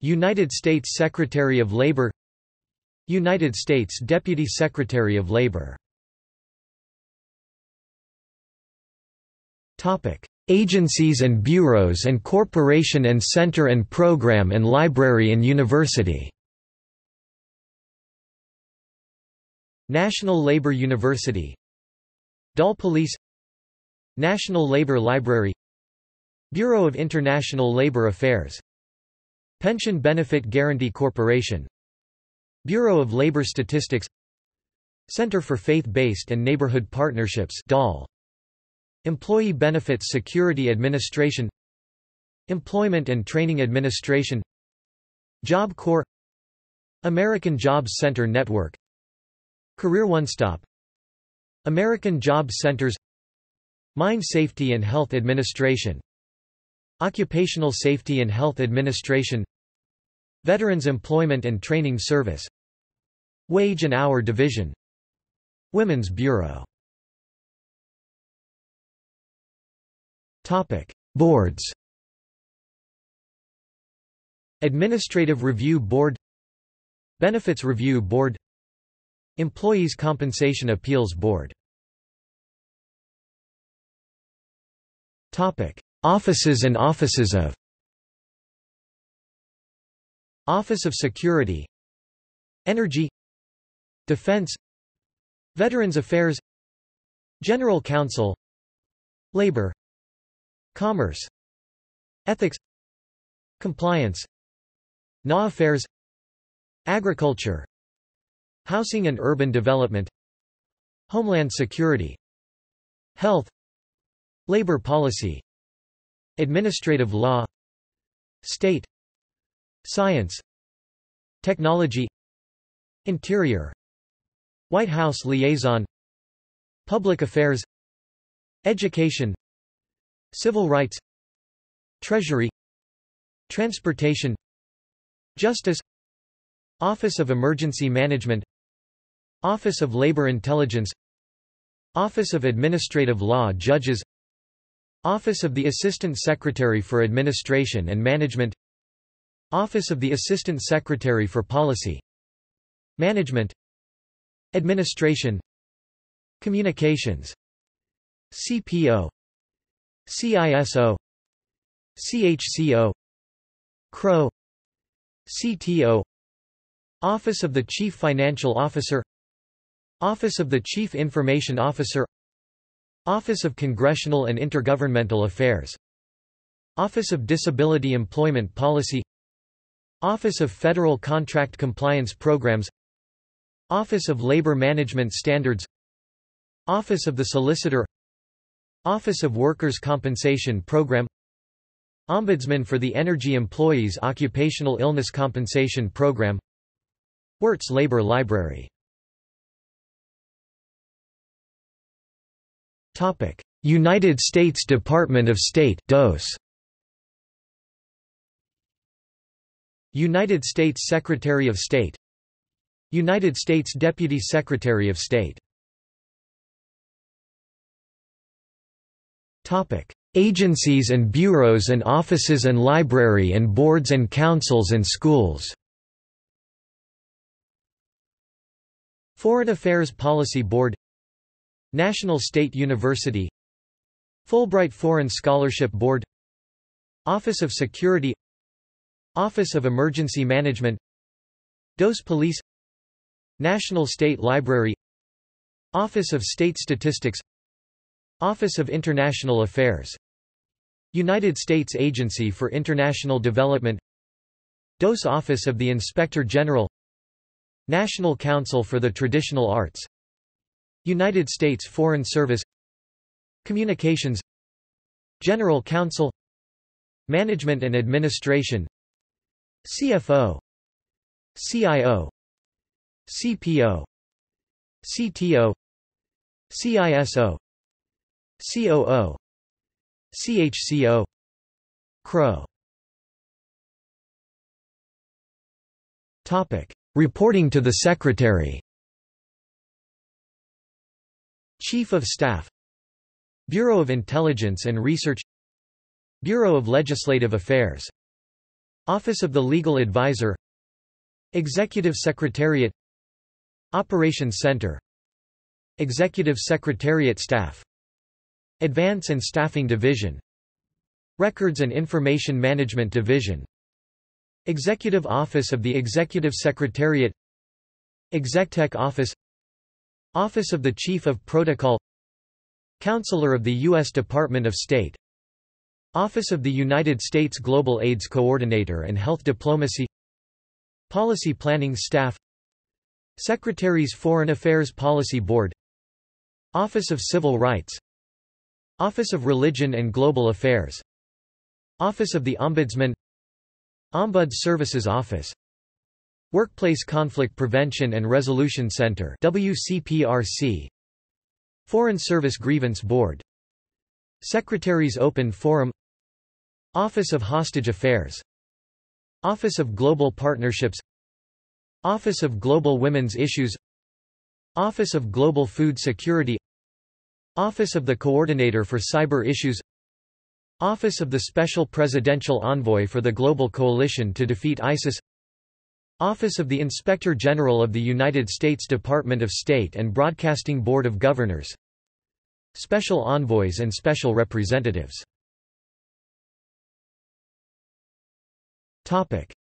United States Secretary of Labor United States Deputy Secretary of Labor. Agencies and bureaus and corporation and center and program and library and university. National Labor University. DOL Police National Labor Library Bureau of International Labor Affairs Pension Benefit Guaranty Corporation Bureau of Labor Statistics Center for Faith-Based and Neighborhood Partnerships DOL Employee Benefits Security Administration Employment and Training Administration Job Corps American Jobs Center Network. Career One Stop. American Jobs Centers Mine Safety and Health Administration. Occupational Safety and Health Administration. Veterans Employment and Training Service. Wage and Hour Division. Women's Bureau. Topic: Boards. Administrative Review Board. Benefits Review Board. Employees Compensation Appeals Board Offices and offices of Office of Security Energy Defense Veterans Affairs General Counsel Labor Commerce Ethics Compliance NA Affairs Agriculture Housing and Urban Development Homeland Security Health Labor Policy Administrative Law State Science Technology Interior White House Liaison Public Affairs Education Civil Rights Treasury Transportation Justice Office of Emergency Management Office of Labor Intelligence Office of Administrative Law Judges Office of the Assistant Secretary for Administration and Management Office of the Assistant Secretary for Policy Management Administration Communications CPO CISO CHCO CRO CTO Office of the Chief Financial Officer Office of the Chief Information Officer Office of Congressional and Intergovernmental Affairs. Office of Disability Employment Policy. Office of Federal Contract Compliance Programs. Office of Labor Management Standards. Office of the Solicitor. Office of Workers' Compensation Program. Ombudsman for the Energy Employees Occupational Illness Compensation Program. Wirtz Labor Library United States Department of State DOS United States Secretary of State. United States Deputy Secretary of State. Agencies and bureaus and offices and library and boards and councils and schools. Foreign Affairs Policy Board National State University Fulbright Foreign Scholarship Board Office of Security Office of Emergency Management DOS Police National State Library Office of State Statistics Office of International Affairs United States Agency for International Development DOS Office of the Inspector General National Council for the Traditional Arts United States Foreign Service Communications General Counsel Management and Administration CFO CIO CPO CTO CISO COO CHCO CRO Topic. Reporting to the Secretary Chief of Staff Bureau of Intelligence and Research Bureau of Legislative Affairs Office of the Legal Advisor Executive Secretariat Operations Center Executive Secretariat Staff Advance and Staffing Division Records and Information Management Division Executive Office of the Executive Secretariat Exectech Office Office of the Chief of Protocol Counselor of the U.S. Department of State Office of the United States Global AIDS Coordinator and Health Diplomacy Policy Planning Staff Secretary's Foreign Affairs Policy Board Office of Civil Rights Office of Religion and Global Affairs Office of the Ombudsman Ombuds Services Office Workplace Conflict Prevention and Resolution Center WCPRC Foreign Service Grievance Board. Secretaries Open Forum. Office of Hostage Affairs. Office of Global Partnerships. Office of Global Women's Issues. Office of Global Food Security. Office of the Coordinator for Cyber Issues. Office of the Special Presidential Envoy for the Global Coalition to Defeat ISIS Office of the Inspector General of the United States Department of State and Broadcasting Board of Governors. Special Envoys and Special Representatives.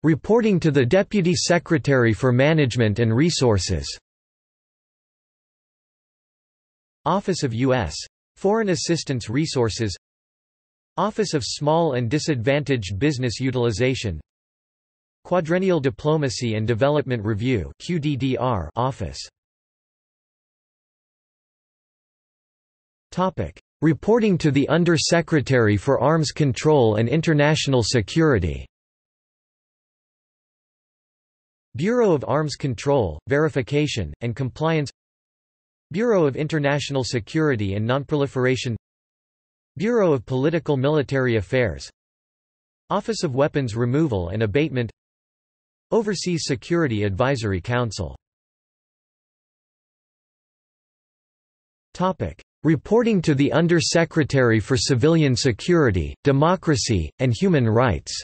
Reporting to the Deputy Secretary for Management and Resources. Office of U.S. Foreign Assistance Resources. Office of Small and Disadvantaged Business Utilization Quadrennial Diplomacy and Development Review QDDR Office. Topic. Reporting to the Under-Secretary for Arms Control and International Security. Bureau of Arms Control, Verification, and Compliance. Bureau of International Security and Nonproliferation. Bureau of Political Military Affairs. Office of Weapons Removal and Abatement Overseas Security Advisory Council. Reporting to the Under-Secretary for Civilian Security, Democracy, and Human Rights.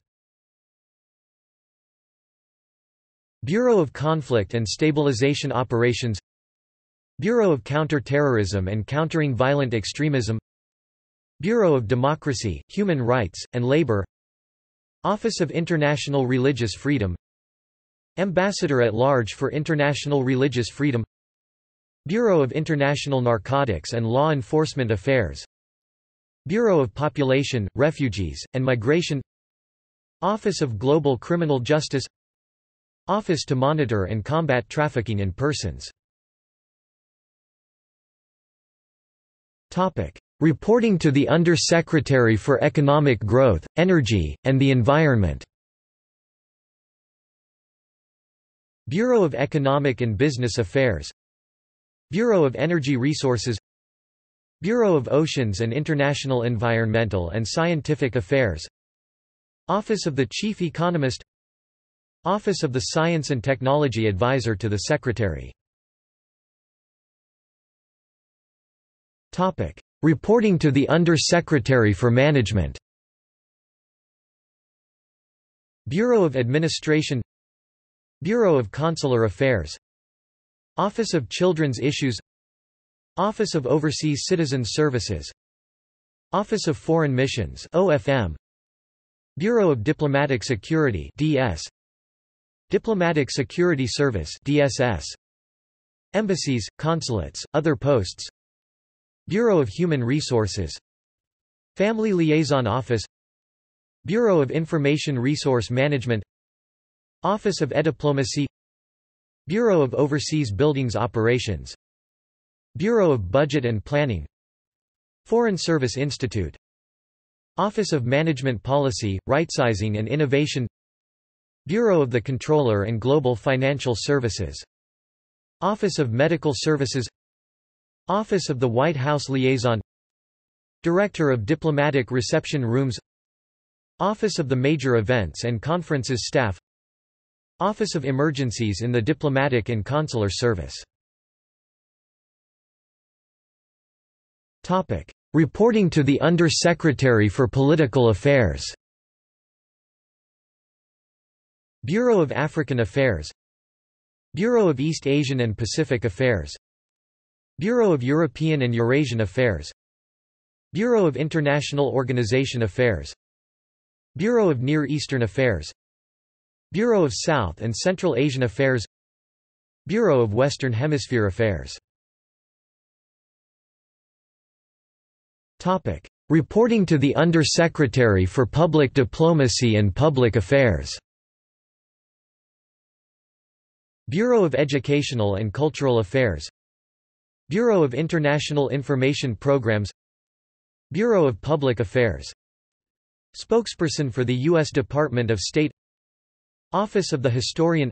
Bureau of Conflict and Stabilization Operations. Bureau of Counter-Terrorism and Countering Violent Extremism. Bureau of Democracy, Human Rights, and Labor. Office of International Religious Freedom Ambassador at Large for International Religious Freedom Bureau of International Narcotics and Law Enforcement Affairs Bureau of Population, Refugees, and Migration Office of Global Criminal Justice Office to Monitor and Combat Trafficking in Persons Topic. Reporting to the Under-Secretary for Economic Growth, Energy, and the Environment Bureau of Economic and Business Affairs Bureau of Energy Resources Bureau of Oceans and International Environmental and Scientific Affairs Office of the Chief Economist Office of the Science and Technology Advisor to the Secretary. Topic. Reporting to the Under-Secretary for Management. Bureau of Administration Bureau of Consular Affairs Office of Children's Issues Office of Overseas Citizen Services Office of Foreign Missions OFM Bureau of Diplomatic Security DS Diplomatic Security Service DSS Embassies, consulates, other posts Bureau of Human Resources Family Liaison Office Bureau of Information Resource Management Office of Ediplomacy Bureau of Overseas Buildings Operations Bureau of Budget and Planning Foreign Service Institute Office of Management Policy, Rightsizing and Innovation Bureau of the Comptroller and Global Financial Services Office of Medical Services Office of the White House Liaison Director of Diplomatic Reception Rooms Office of the Major Events and Conferences Staff Office of Emergencies in the Diplomatic and Consular Service. Topic: Reporting to the Under-Secretary for Political Affairs. Bureau of African Affairs. Bureau of East Asian and Pacific Affairs. Bureau of European and Eurasian Affairs. Bureau of International Organization Affairs. Bureau of Near Eastern Affairs Bureau of South and Central Asian Affairs Bureau of Western Hemisphere Affairs Topic. Reporting to the Under-Secretary for Public Diplomacy and Public Affairs Bureau of Educational and Cultural Affairs Bureau of International Information Programs Bureau of Public Affairs Spokesperson for the U.S. Department of State Office of the Historian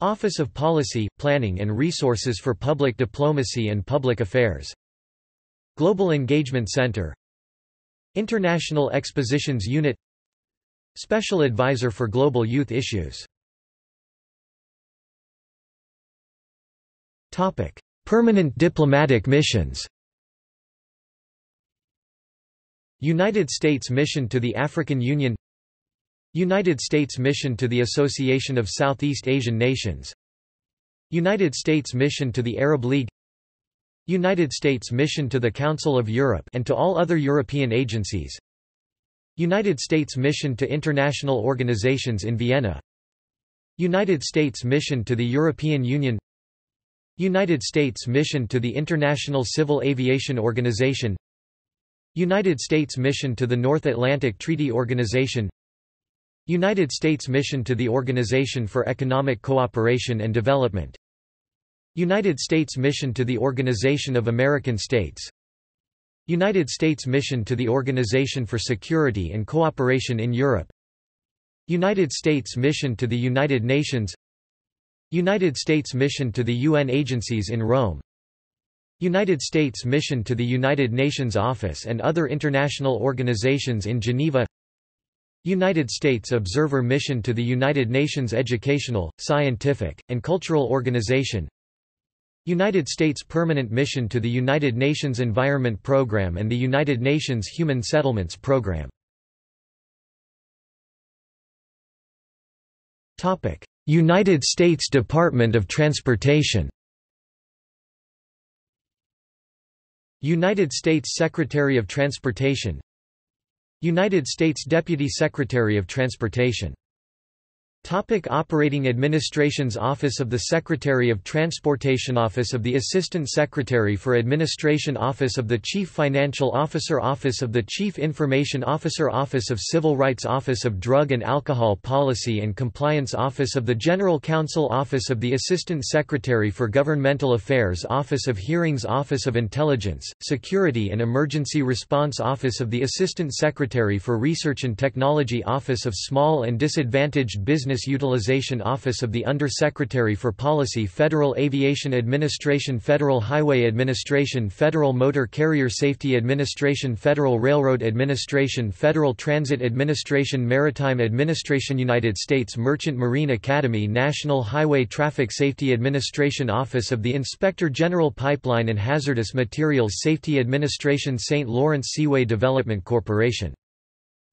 Office of Policy, Planning and Resources for Public Diplomacy and Public Affairs Global Engagement Center International Expositions Unit Special Advisor for Global Youth Issues Permanent diplomatic missions United States Mission to the African Union United States Mission to the Association of Southeast Asian Nations. United States Mission to the Arab League. United States Mission to the Council of Europe and to all other European agencies. United States Mission to international organizations in Vienna. United States Mission to the European Union. United States Mission to the International Civil Aviation Organization. United States Mission to the North Atlantic Treaty Organization United States Mission to the Organization for Economic Cooperation and Development. United States Mission to the Organization of American States. United States Mission to the Organization for Security and Cooperation in Europe. United States Mission to the United Nations. United States Mission to the UN agencies in Rome. United States Mission to the United Nations Office and other international organizations in Geneva United States Observer Mission to the United Nations Educational, Scientific, and Cultural Organization. United States Permanent Mission to the United Nations Environment Programme and the United Nations Human Settlements Programme United States Department of Transportation United States Secretary of Transportation United States Deputy Secretary of Transportation Topic Operating Administrations Office of the Secretary of Transportation Office of the Assistant Secretary for Administration Office of the Chief Financial Officer Office of the Chief Information Officer Office of Civil Rights Office of Drug and Alcohol Policy and Compliance Office of the General Counsel Office of the Assistant Secretary for Governmental Affairs Office of Hearings Office of Intelligence, Security and Emergency Response Office of the Assistant Secretary for Research and Technology Office of Small and Disadvantaged Business Business Utilization Office of the Under-Secretary for Policy Federal Aviation Administration Federal Highway Administration Federal Motor Carrier Safety Administration Federal Railroad Administration Federal Transit Administration Maritime Administration United States Merchant Marine Academy National Highway Traffic Safety Administration Office of the Inspector General Pipeline and Hazardous Materials Safety Administration St. Lawrence Seaway Development Corporation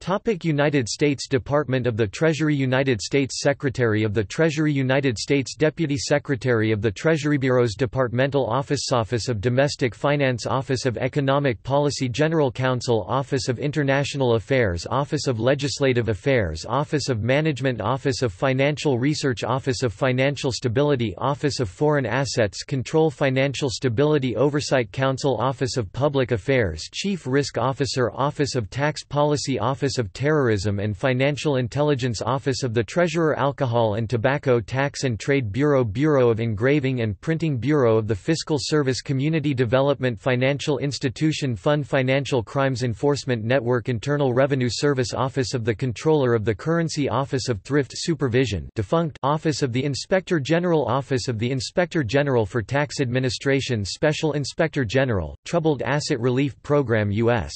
Topic United States Department of the Treasury United States Secretary of the Treasury United States Deputy Secretary of the Treasury Bureau's Departmental Office Office of Domestic Finance Office of Economic Policy General Counsel Office of International Affairs Office of Legislative Affairs Office of Management Office of Financial Research Office of Financial Stability Office of Foreign Assets Control Financial Stability Oversight Council Office of Public Affairs Chief Risk Officer Office of Tax Policy Office Office of Terrorism and Financial Intelligence Office of the Treasurer Alcohol and Tobacco Tax and Trade Bureau Bureau of Engraving and Printing Bureau of the Fiscal Service Community Development Financial Institution Fund Financial Crimes Enforcement Network Internal Revenue Service Office of the Comptroller of the Currency Office of Thrift Supervision defunct Office of the Inspector General Office of the Inspector General for Tax Administration Special Inspector General, Troubled Asset Relief Program U.S.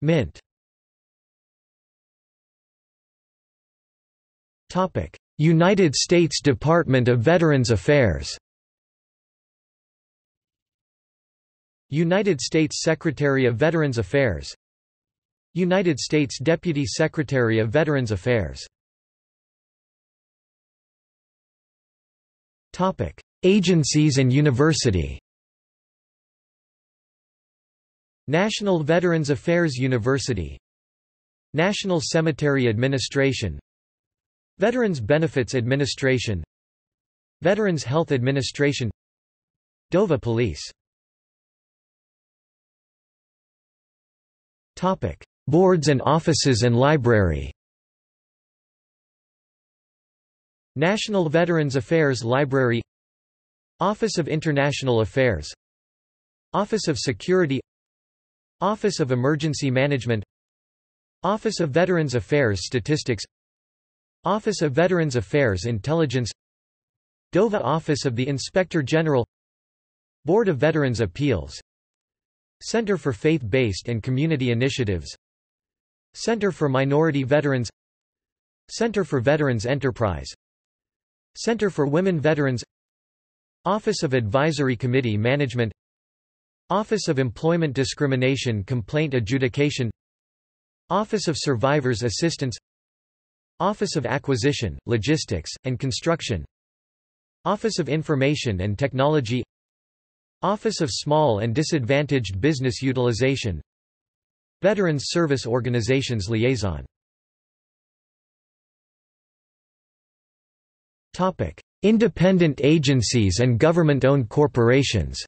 Mint United States Department of Veterans Affairs United States Secretary of Veterans Affairs United States Deputy Secretary of Veterans Affairs Topic: Agencies and university National Veterans Affairs University National Cemetery Administration Veterans Benefits Administration. Veterans Health Administration. Dova Police. Topic: Boards and offices and library. National Veterans Affairs Library. Office of International Affairs. Office of Security. Office of Emergency Management. Office of Veterans Affairs Statistics Office of Veterans Affairs Intelligence DOVA Office of the Inspector General Board of Veterans Appeals Center for Faith-Based and Community Initiatives Center for Minority Veterans Center for Veterans Enterprise Center for Women Veterans Office of Advisory Committee Management Office of Employment Discrimination Complaint Adjudication Office of Survivors Assistance Office of Acquisition, Logistics, and Construction. Office of Information and Technology. Office of Small and Disadvantaged Business Utilization. Veterans Service Organizations Liaison. Topic: Independent agencies and government-owned corporations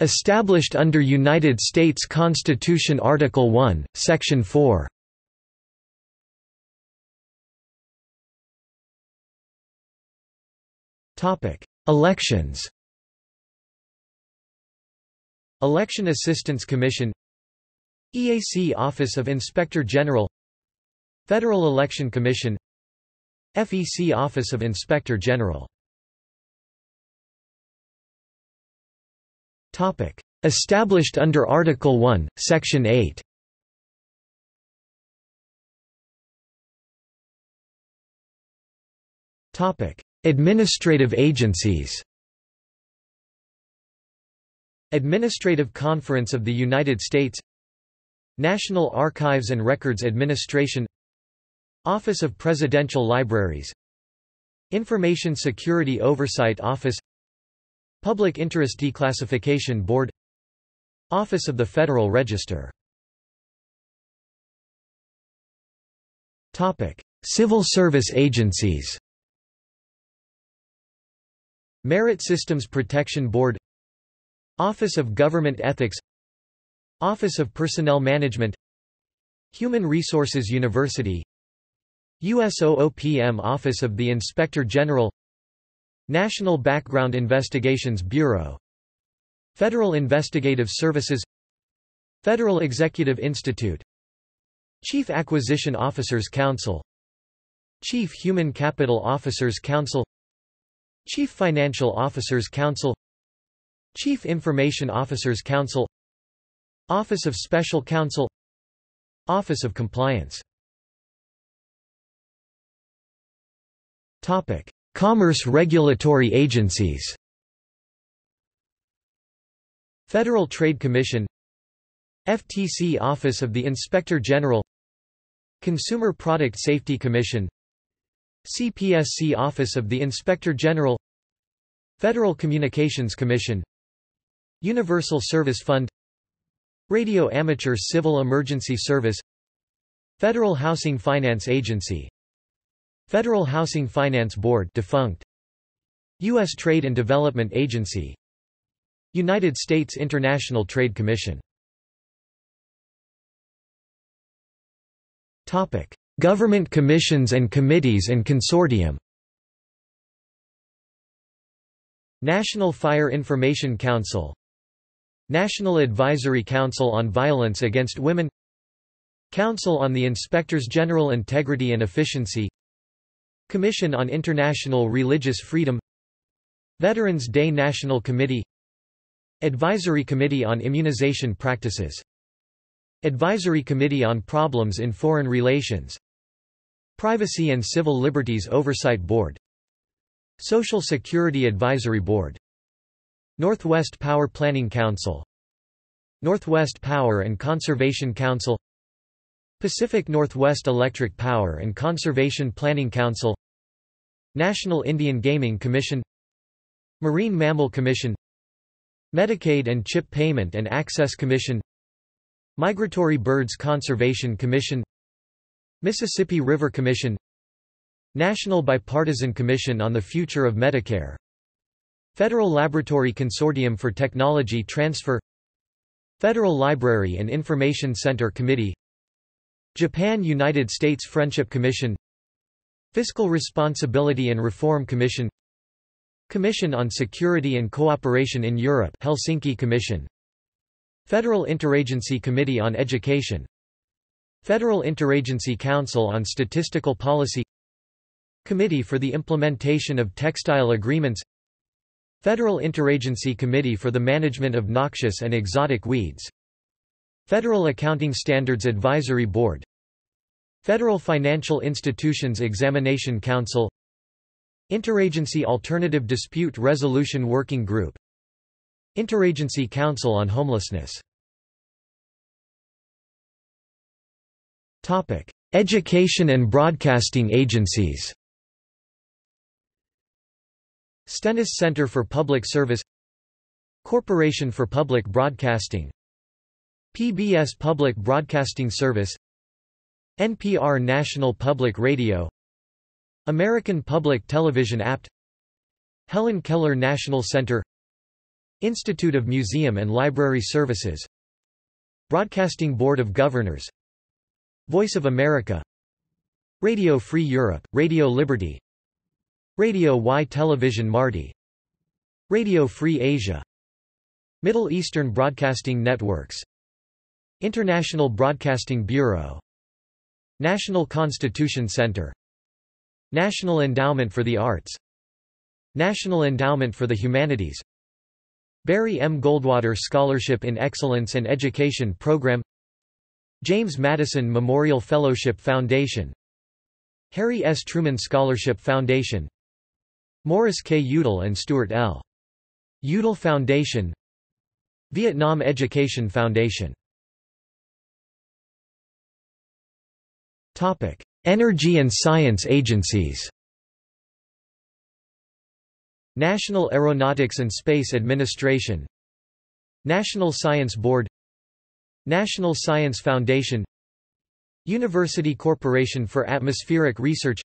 Established under United States Constitution Article 1, Section 4 Elections. Election Assistance Commission EAC Office of Inspector General Federal Election Commission FEC Office of Inspector General Established under Article 1, Section 8 Administrative agencies. Administrative Conference of the United States. National Archives and Records Administration. Office of Presidential Libraries. Information Security Oversight Office Public Interest Declassification Board Office of the Federal Register. Civil service agencies. Merit Systems Protection Board Office of Government Ethics Office of Personnel Management Human Resources University USOOPM Office of the Inspector General National Background Investigations Bureau Federal Investigative Services Federal Executive Institute Chief Acquisition Officers Council Chief Human Capital Officers Council Chief Financial Officers Council Chief Information Officers Council Office of Special Counsel Office of Compliance. Topic Commerce regulatory agencies. Federal Trade Commission. FTC Office of the Inspector General. Consumer Product Safety Commission. CPSC Office of the Inspector General. Federal Communications Commission. Universal Service Fund. Radio Amateur Civil Emergency Service. Federal Housing Finance Agency Federal Housing Finance Board defunct. U.S. Trade and Development Agency. United States International Trade Commission. Topic: Government commissions and committees and consortium. National Fire Information Council. National Advisory Council on Violence Against Women. Council on the Inspectors General Integrity and Efficiency Commission on International Religious Freedom Veterans Day National Committee Advisory Committee on Immunization Practices Advisory Committee on Problems in Foreign Relations Privacy and Civil Liberties Oversight Board Social Security Advisory Board Northwest Power Planning Council Northwest Power and Conservation Council Pacific Northwest Electric Power and Conservation Planning Council National Indian Gaming Commission Marine Mammal Commission Medicaid and Chip Payment and Access Commission Migratory Birds Conservation Commission Mississippi River Commission National Bipartisan Commission on the Future of Medicare Federal Laboratory Consortium for Technology Transfer Federal Library and Information Center Committee Japan-United States Friendship Commission Fiscal Responsibility and Reform Commission Commission on Security and Cooperation in Europe Helsinki Commission Federal Interagency Committee on Education Federal Interagency Council on Statistical Policy Committee for the Implementation of Textile Agreements Federal Interagency Committee for the Management of Noxious and Exotic Weeds Federal Accounting Standards Advisory Board Federal Financial Institutions Examination Council Interagency Alternative Dispute Resolution Working Group Interagency Council on Homelessness Topic. Education and broadcasting agencies Stennis Center for Public Service Corporation for Public Broadcasting PBS Public Broadcasting Service NPR National Public Radio American Public Television Apt Helen Keller National Center Institute of Museum and Library Services Broadcasting Board of Governors Voice of America Radio Free Europe, Radio Liberty Radio Y Television Marti Radio Free Asia Middle Eastern Broadcasting Networks International Broadcasting Bureau National Constitution Center National Endowment for the Arts National Endowment for the Humanities Barry M. Goldwater Scholarship in Excellence and Education Program James Madison Memorial Fellowship Foundation Harry S. Truman Scholarship Foundation Morris K. Udall and Stuart L. Udall Foundation Vietnam Education Foundation Energy and science agencies National Aeronautics and Space Administration National Science Board National Science Foundation University Corporation for Atmospheric Research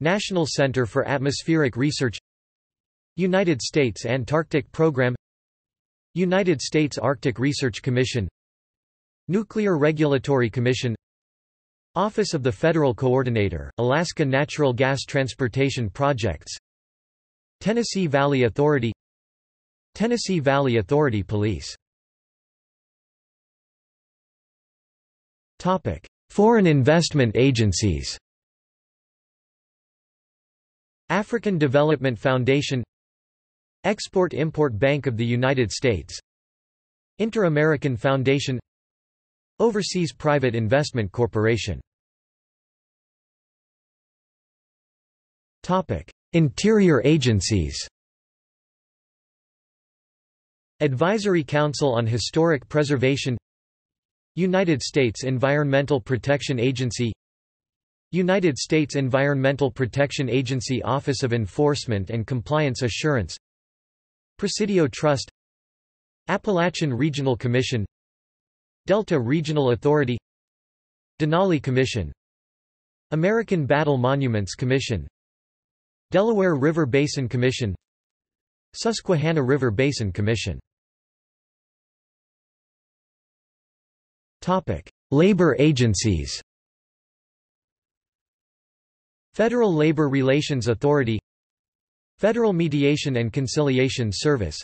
National Center for Atmospheric Research United States Antarctic Program United States Arctic Research Commission Nuclear Regulatory Commission Office of the Federal Coordinator, Alaska Natural Gas Transportation Projects Tennessee Valley Authority Tennessee Valley Authority Police. Foreign investment agencies. African Development Foundation Export-Import Bank of the United States Inter-American Foundation Overseas Private Investment Corporation. Interior agencies. Advisory Council on Historic Preservation. United States Environmental Protection Agency. United States Environmental Protection Agency Office of Enforcement and Compliance Assurance. Presidio Trust. Appalachian Regional Commission Delta Regional Authority Denali Commission American Battle Monuments Commission Delaware River Basin Commission Susquehanna River Basin Commission. Topic: Labor agencies. Federal Labor Relations Authority Federal Mediation and Conciliation Service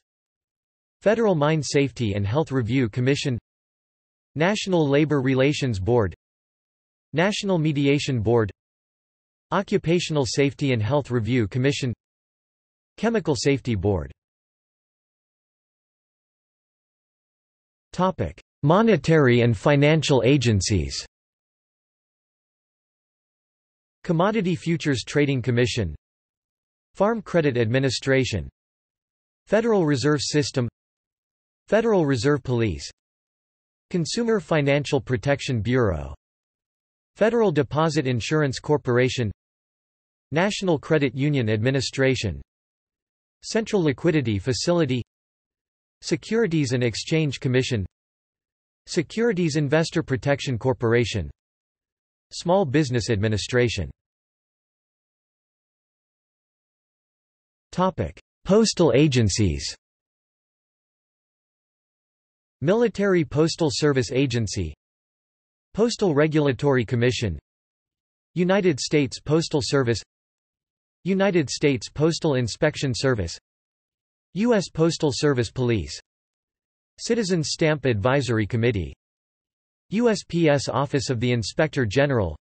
Federal Mine Safety and Health Review Commission National Labor Relations Board National Mediation Board Occupational Safety and Health Review Commission Chemical Safety Board. Monetary and financial agencies. Commodity Futures Trading Commission Farm Credit Administration Federal Reserve System Federal Reserve Police Consumer Financial Protection Bureau Federal Deposit Insurance Corporation National Credit Union Administration Central Liquidity Facility Securities and Exchange Commission Securities Investor Protection Corporation Small Business Administration. Postal agencies Military Postal Service Agency Postal Regulatory Commission United States Postal Service United States Postal Inspection Service U.S. Postal Service Police Citizen Stamp Advisory Committee USPS Office of the Inspector General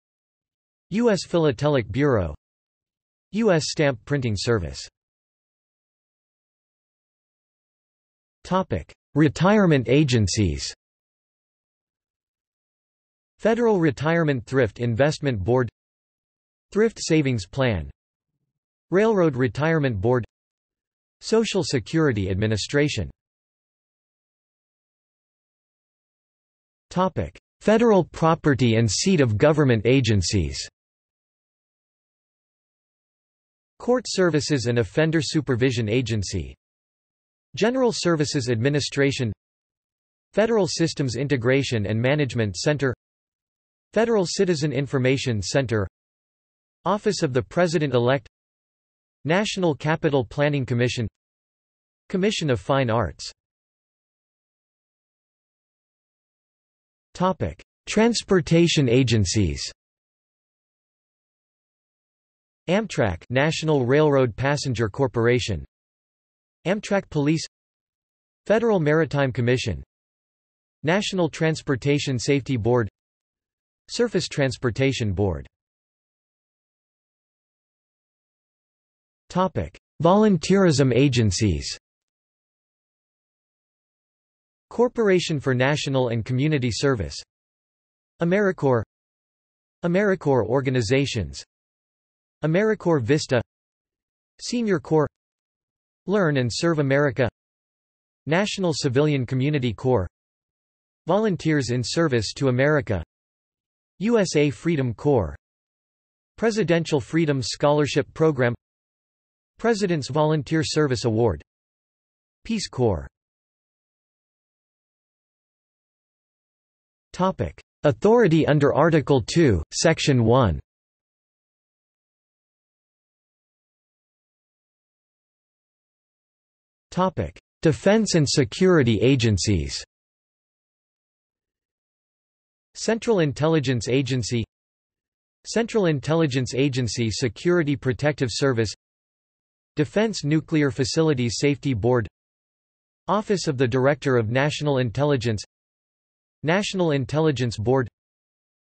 U.S. Philatelic Bureau U.S. Stamp Printing Service Retirement agencies. Federal Retirement Thrift Investment Board. Thrift Savings Plan. Railroad Retirement Board. Social Security Administration. Federal property and seat of government agencies. Court Services and Offender Supervision Agency General Services Administration Federal Systems Integration and Management Center Federal Citizen Information Center Office of the President-elect National Capital Planning Commission Commission of Fine Arts Topic: Transportation agencies. Amtrak National Railroad Passenger Corporation Amtrak Police Federal Maritime Commission National Transportation Safety Board Surface Transportation Board. Topic: Volunteerism agencies. Corporation for National and Community Service. AmeriCorps. AmeriCorps organizations. AmeriCorps Vista. Senior Corps Learn and Serve America. National Civilian Community Corps. Volunteers in Service to America. USA Freedom Corps. Presidential Freedom Scholarship Program. President's Volunteer Service Award. Peace Corps. Topic. Authority under Article 2, Section 1 Topic. Defense and security agencies Central Intelligence Agency Central Intelligence Agency Security Protective Service Defense Nuclear Facilities Safety Board Office of the Director of National Intelligence National Intelligence Board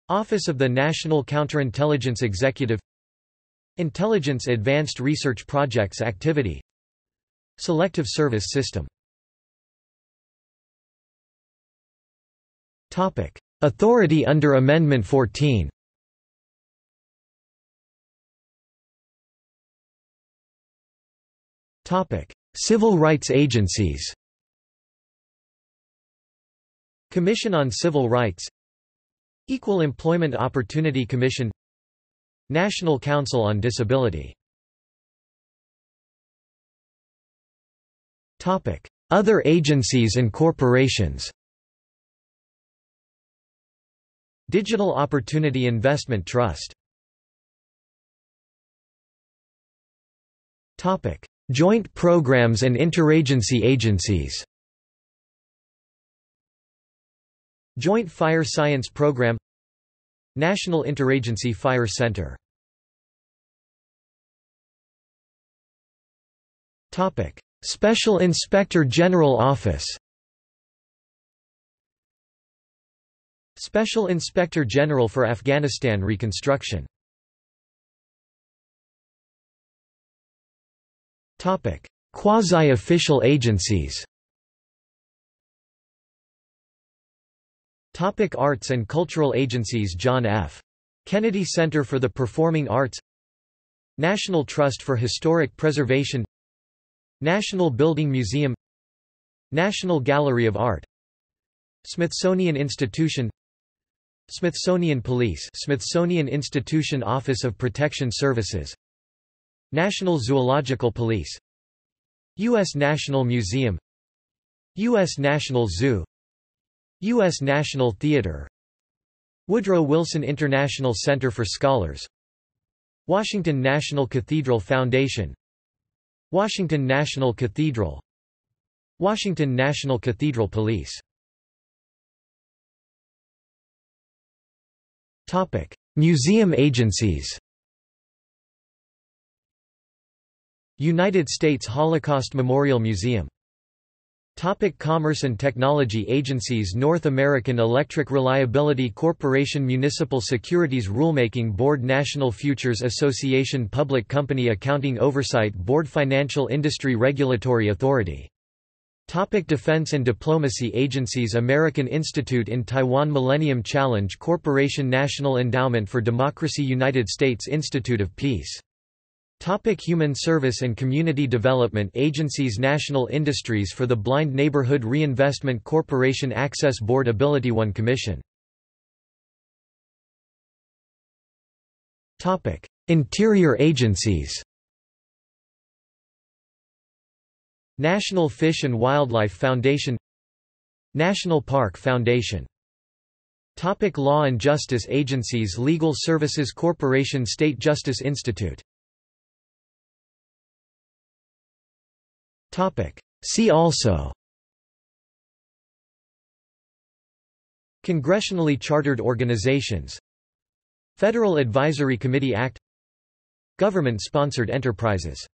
Office of the National Counterintelligence Executive Intelligence Advanced Research Projects Activity Selective Service System. Authority under Amendment 14 Civil rights agencies. Commission on Civil Rights. Equal Employment Opportunity Commission. National Council on Disability Other agencies and corporations Digital Opportunity Investment Trust Joint programs and interagency agencies Joint Fire Science Program National Interagency Fire Center Special Inspector General Office. Special Inspector General for Afghanistan Reconstruction. Quasi-official agencies. Topic. Arts and cultural agencies John F. Kennedy Center for the Performing Arts. National Trust for Historic Preservation National Building Museum National Gallery of Art Smithsonian Institution Smithsonian Police Smithsonian Institution Office of Protection Services National Zoological Police U.S. National Museum U.S. National Zoo U.S. National Theater Woodrow Wilson International Center for Scholars Washington National Cathedral Foundation Washington National Cathedral. Washington National Cathedral Police. Museum agencies. United States Holocaust Memorial Museum Topic commerce and technology agencies North American Electric Reliability Corporation Municipal Securities Rulemaking Board National Futures Association Public Company Accounting Oversight Board Financial Industry Regulatory Authority. Topic Defense and diplomacy agencies American Institute in Taiwan Millennium Challenge Corporation National Endowment for Democracy United States Institute of Peace Topic Human Service and Community Development Agencies National Industries for the Blind Neighborhood Reinvestment Corporation Access Board Ability One Commission. Topic Interior agencies. National Fish and Wildlife Foundation. National Park Foundation. Topic Law and Justice Agencies Legal Services Corporation State Justice Institute Topic. See also. Congressionally chartered organizations. Federal Advisory Committee Act. Government-sponsored enterprises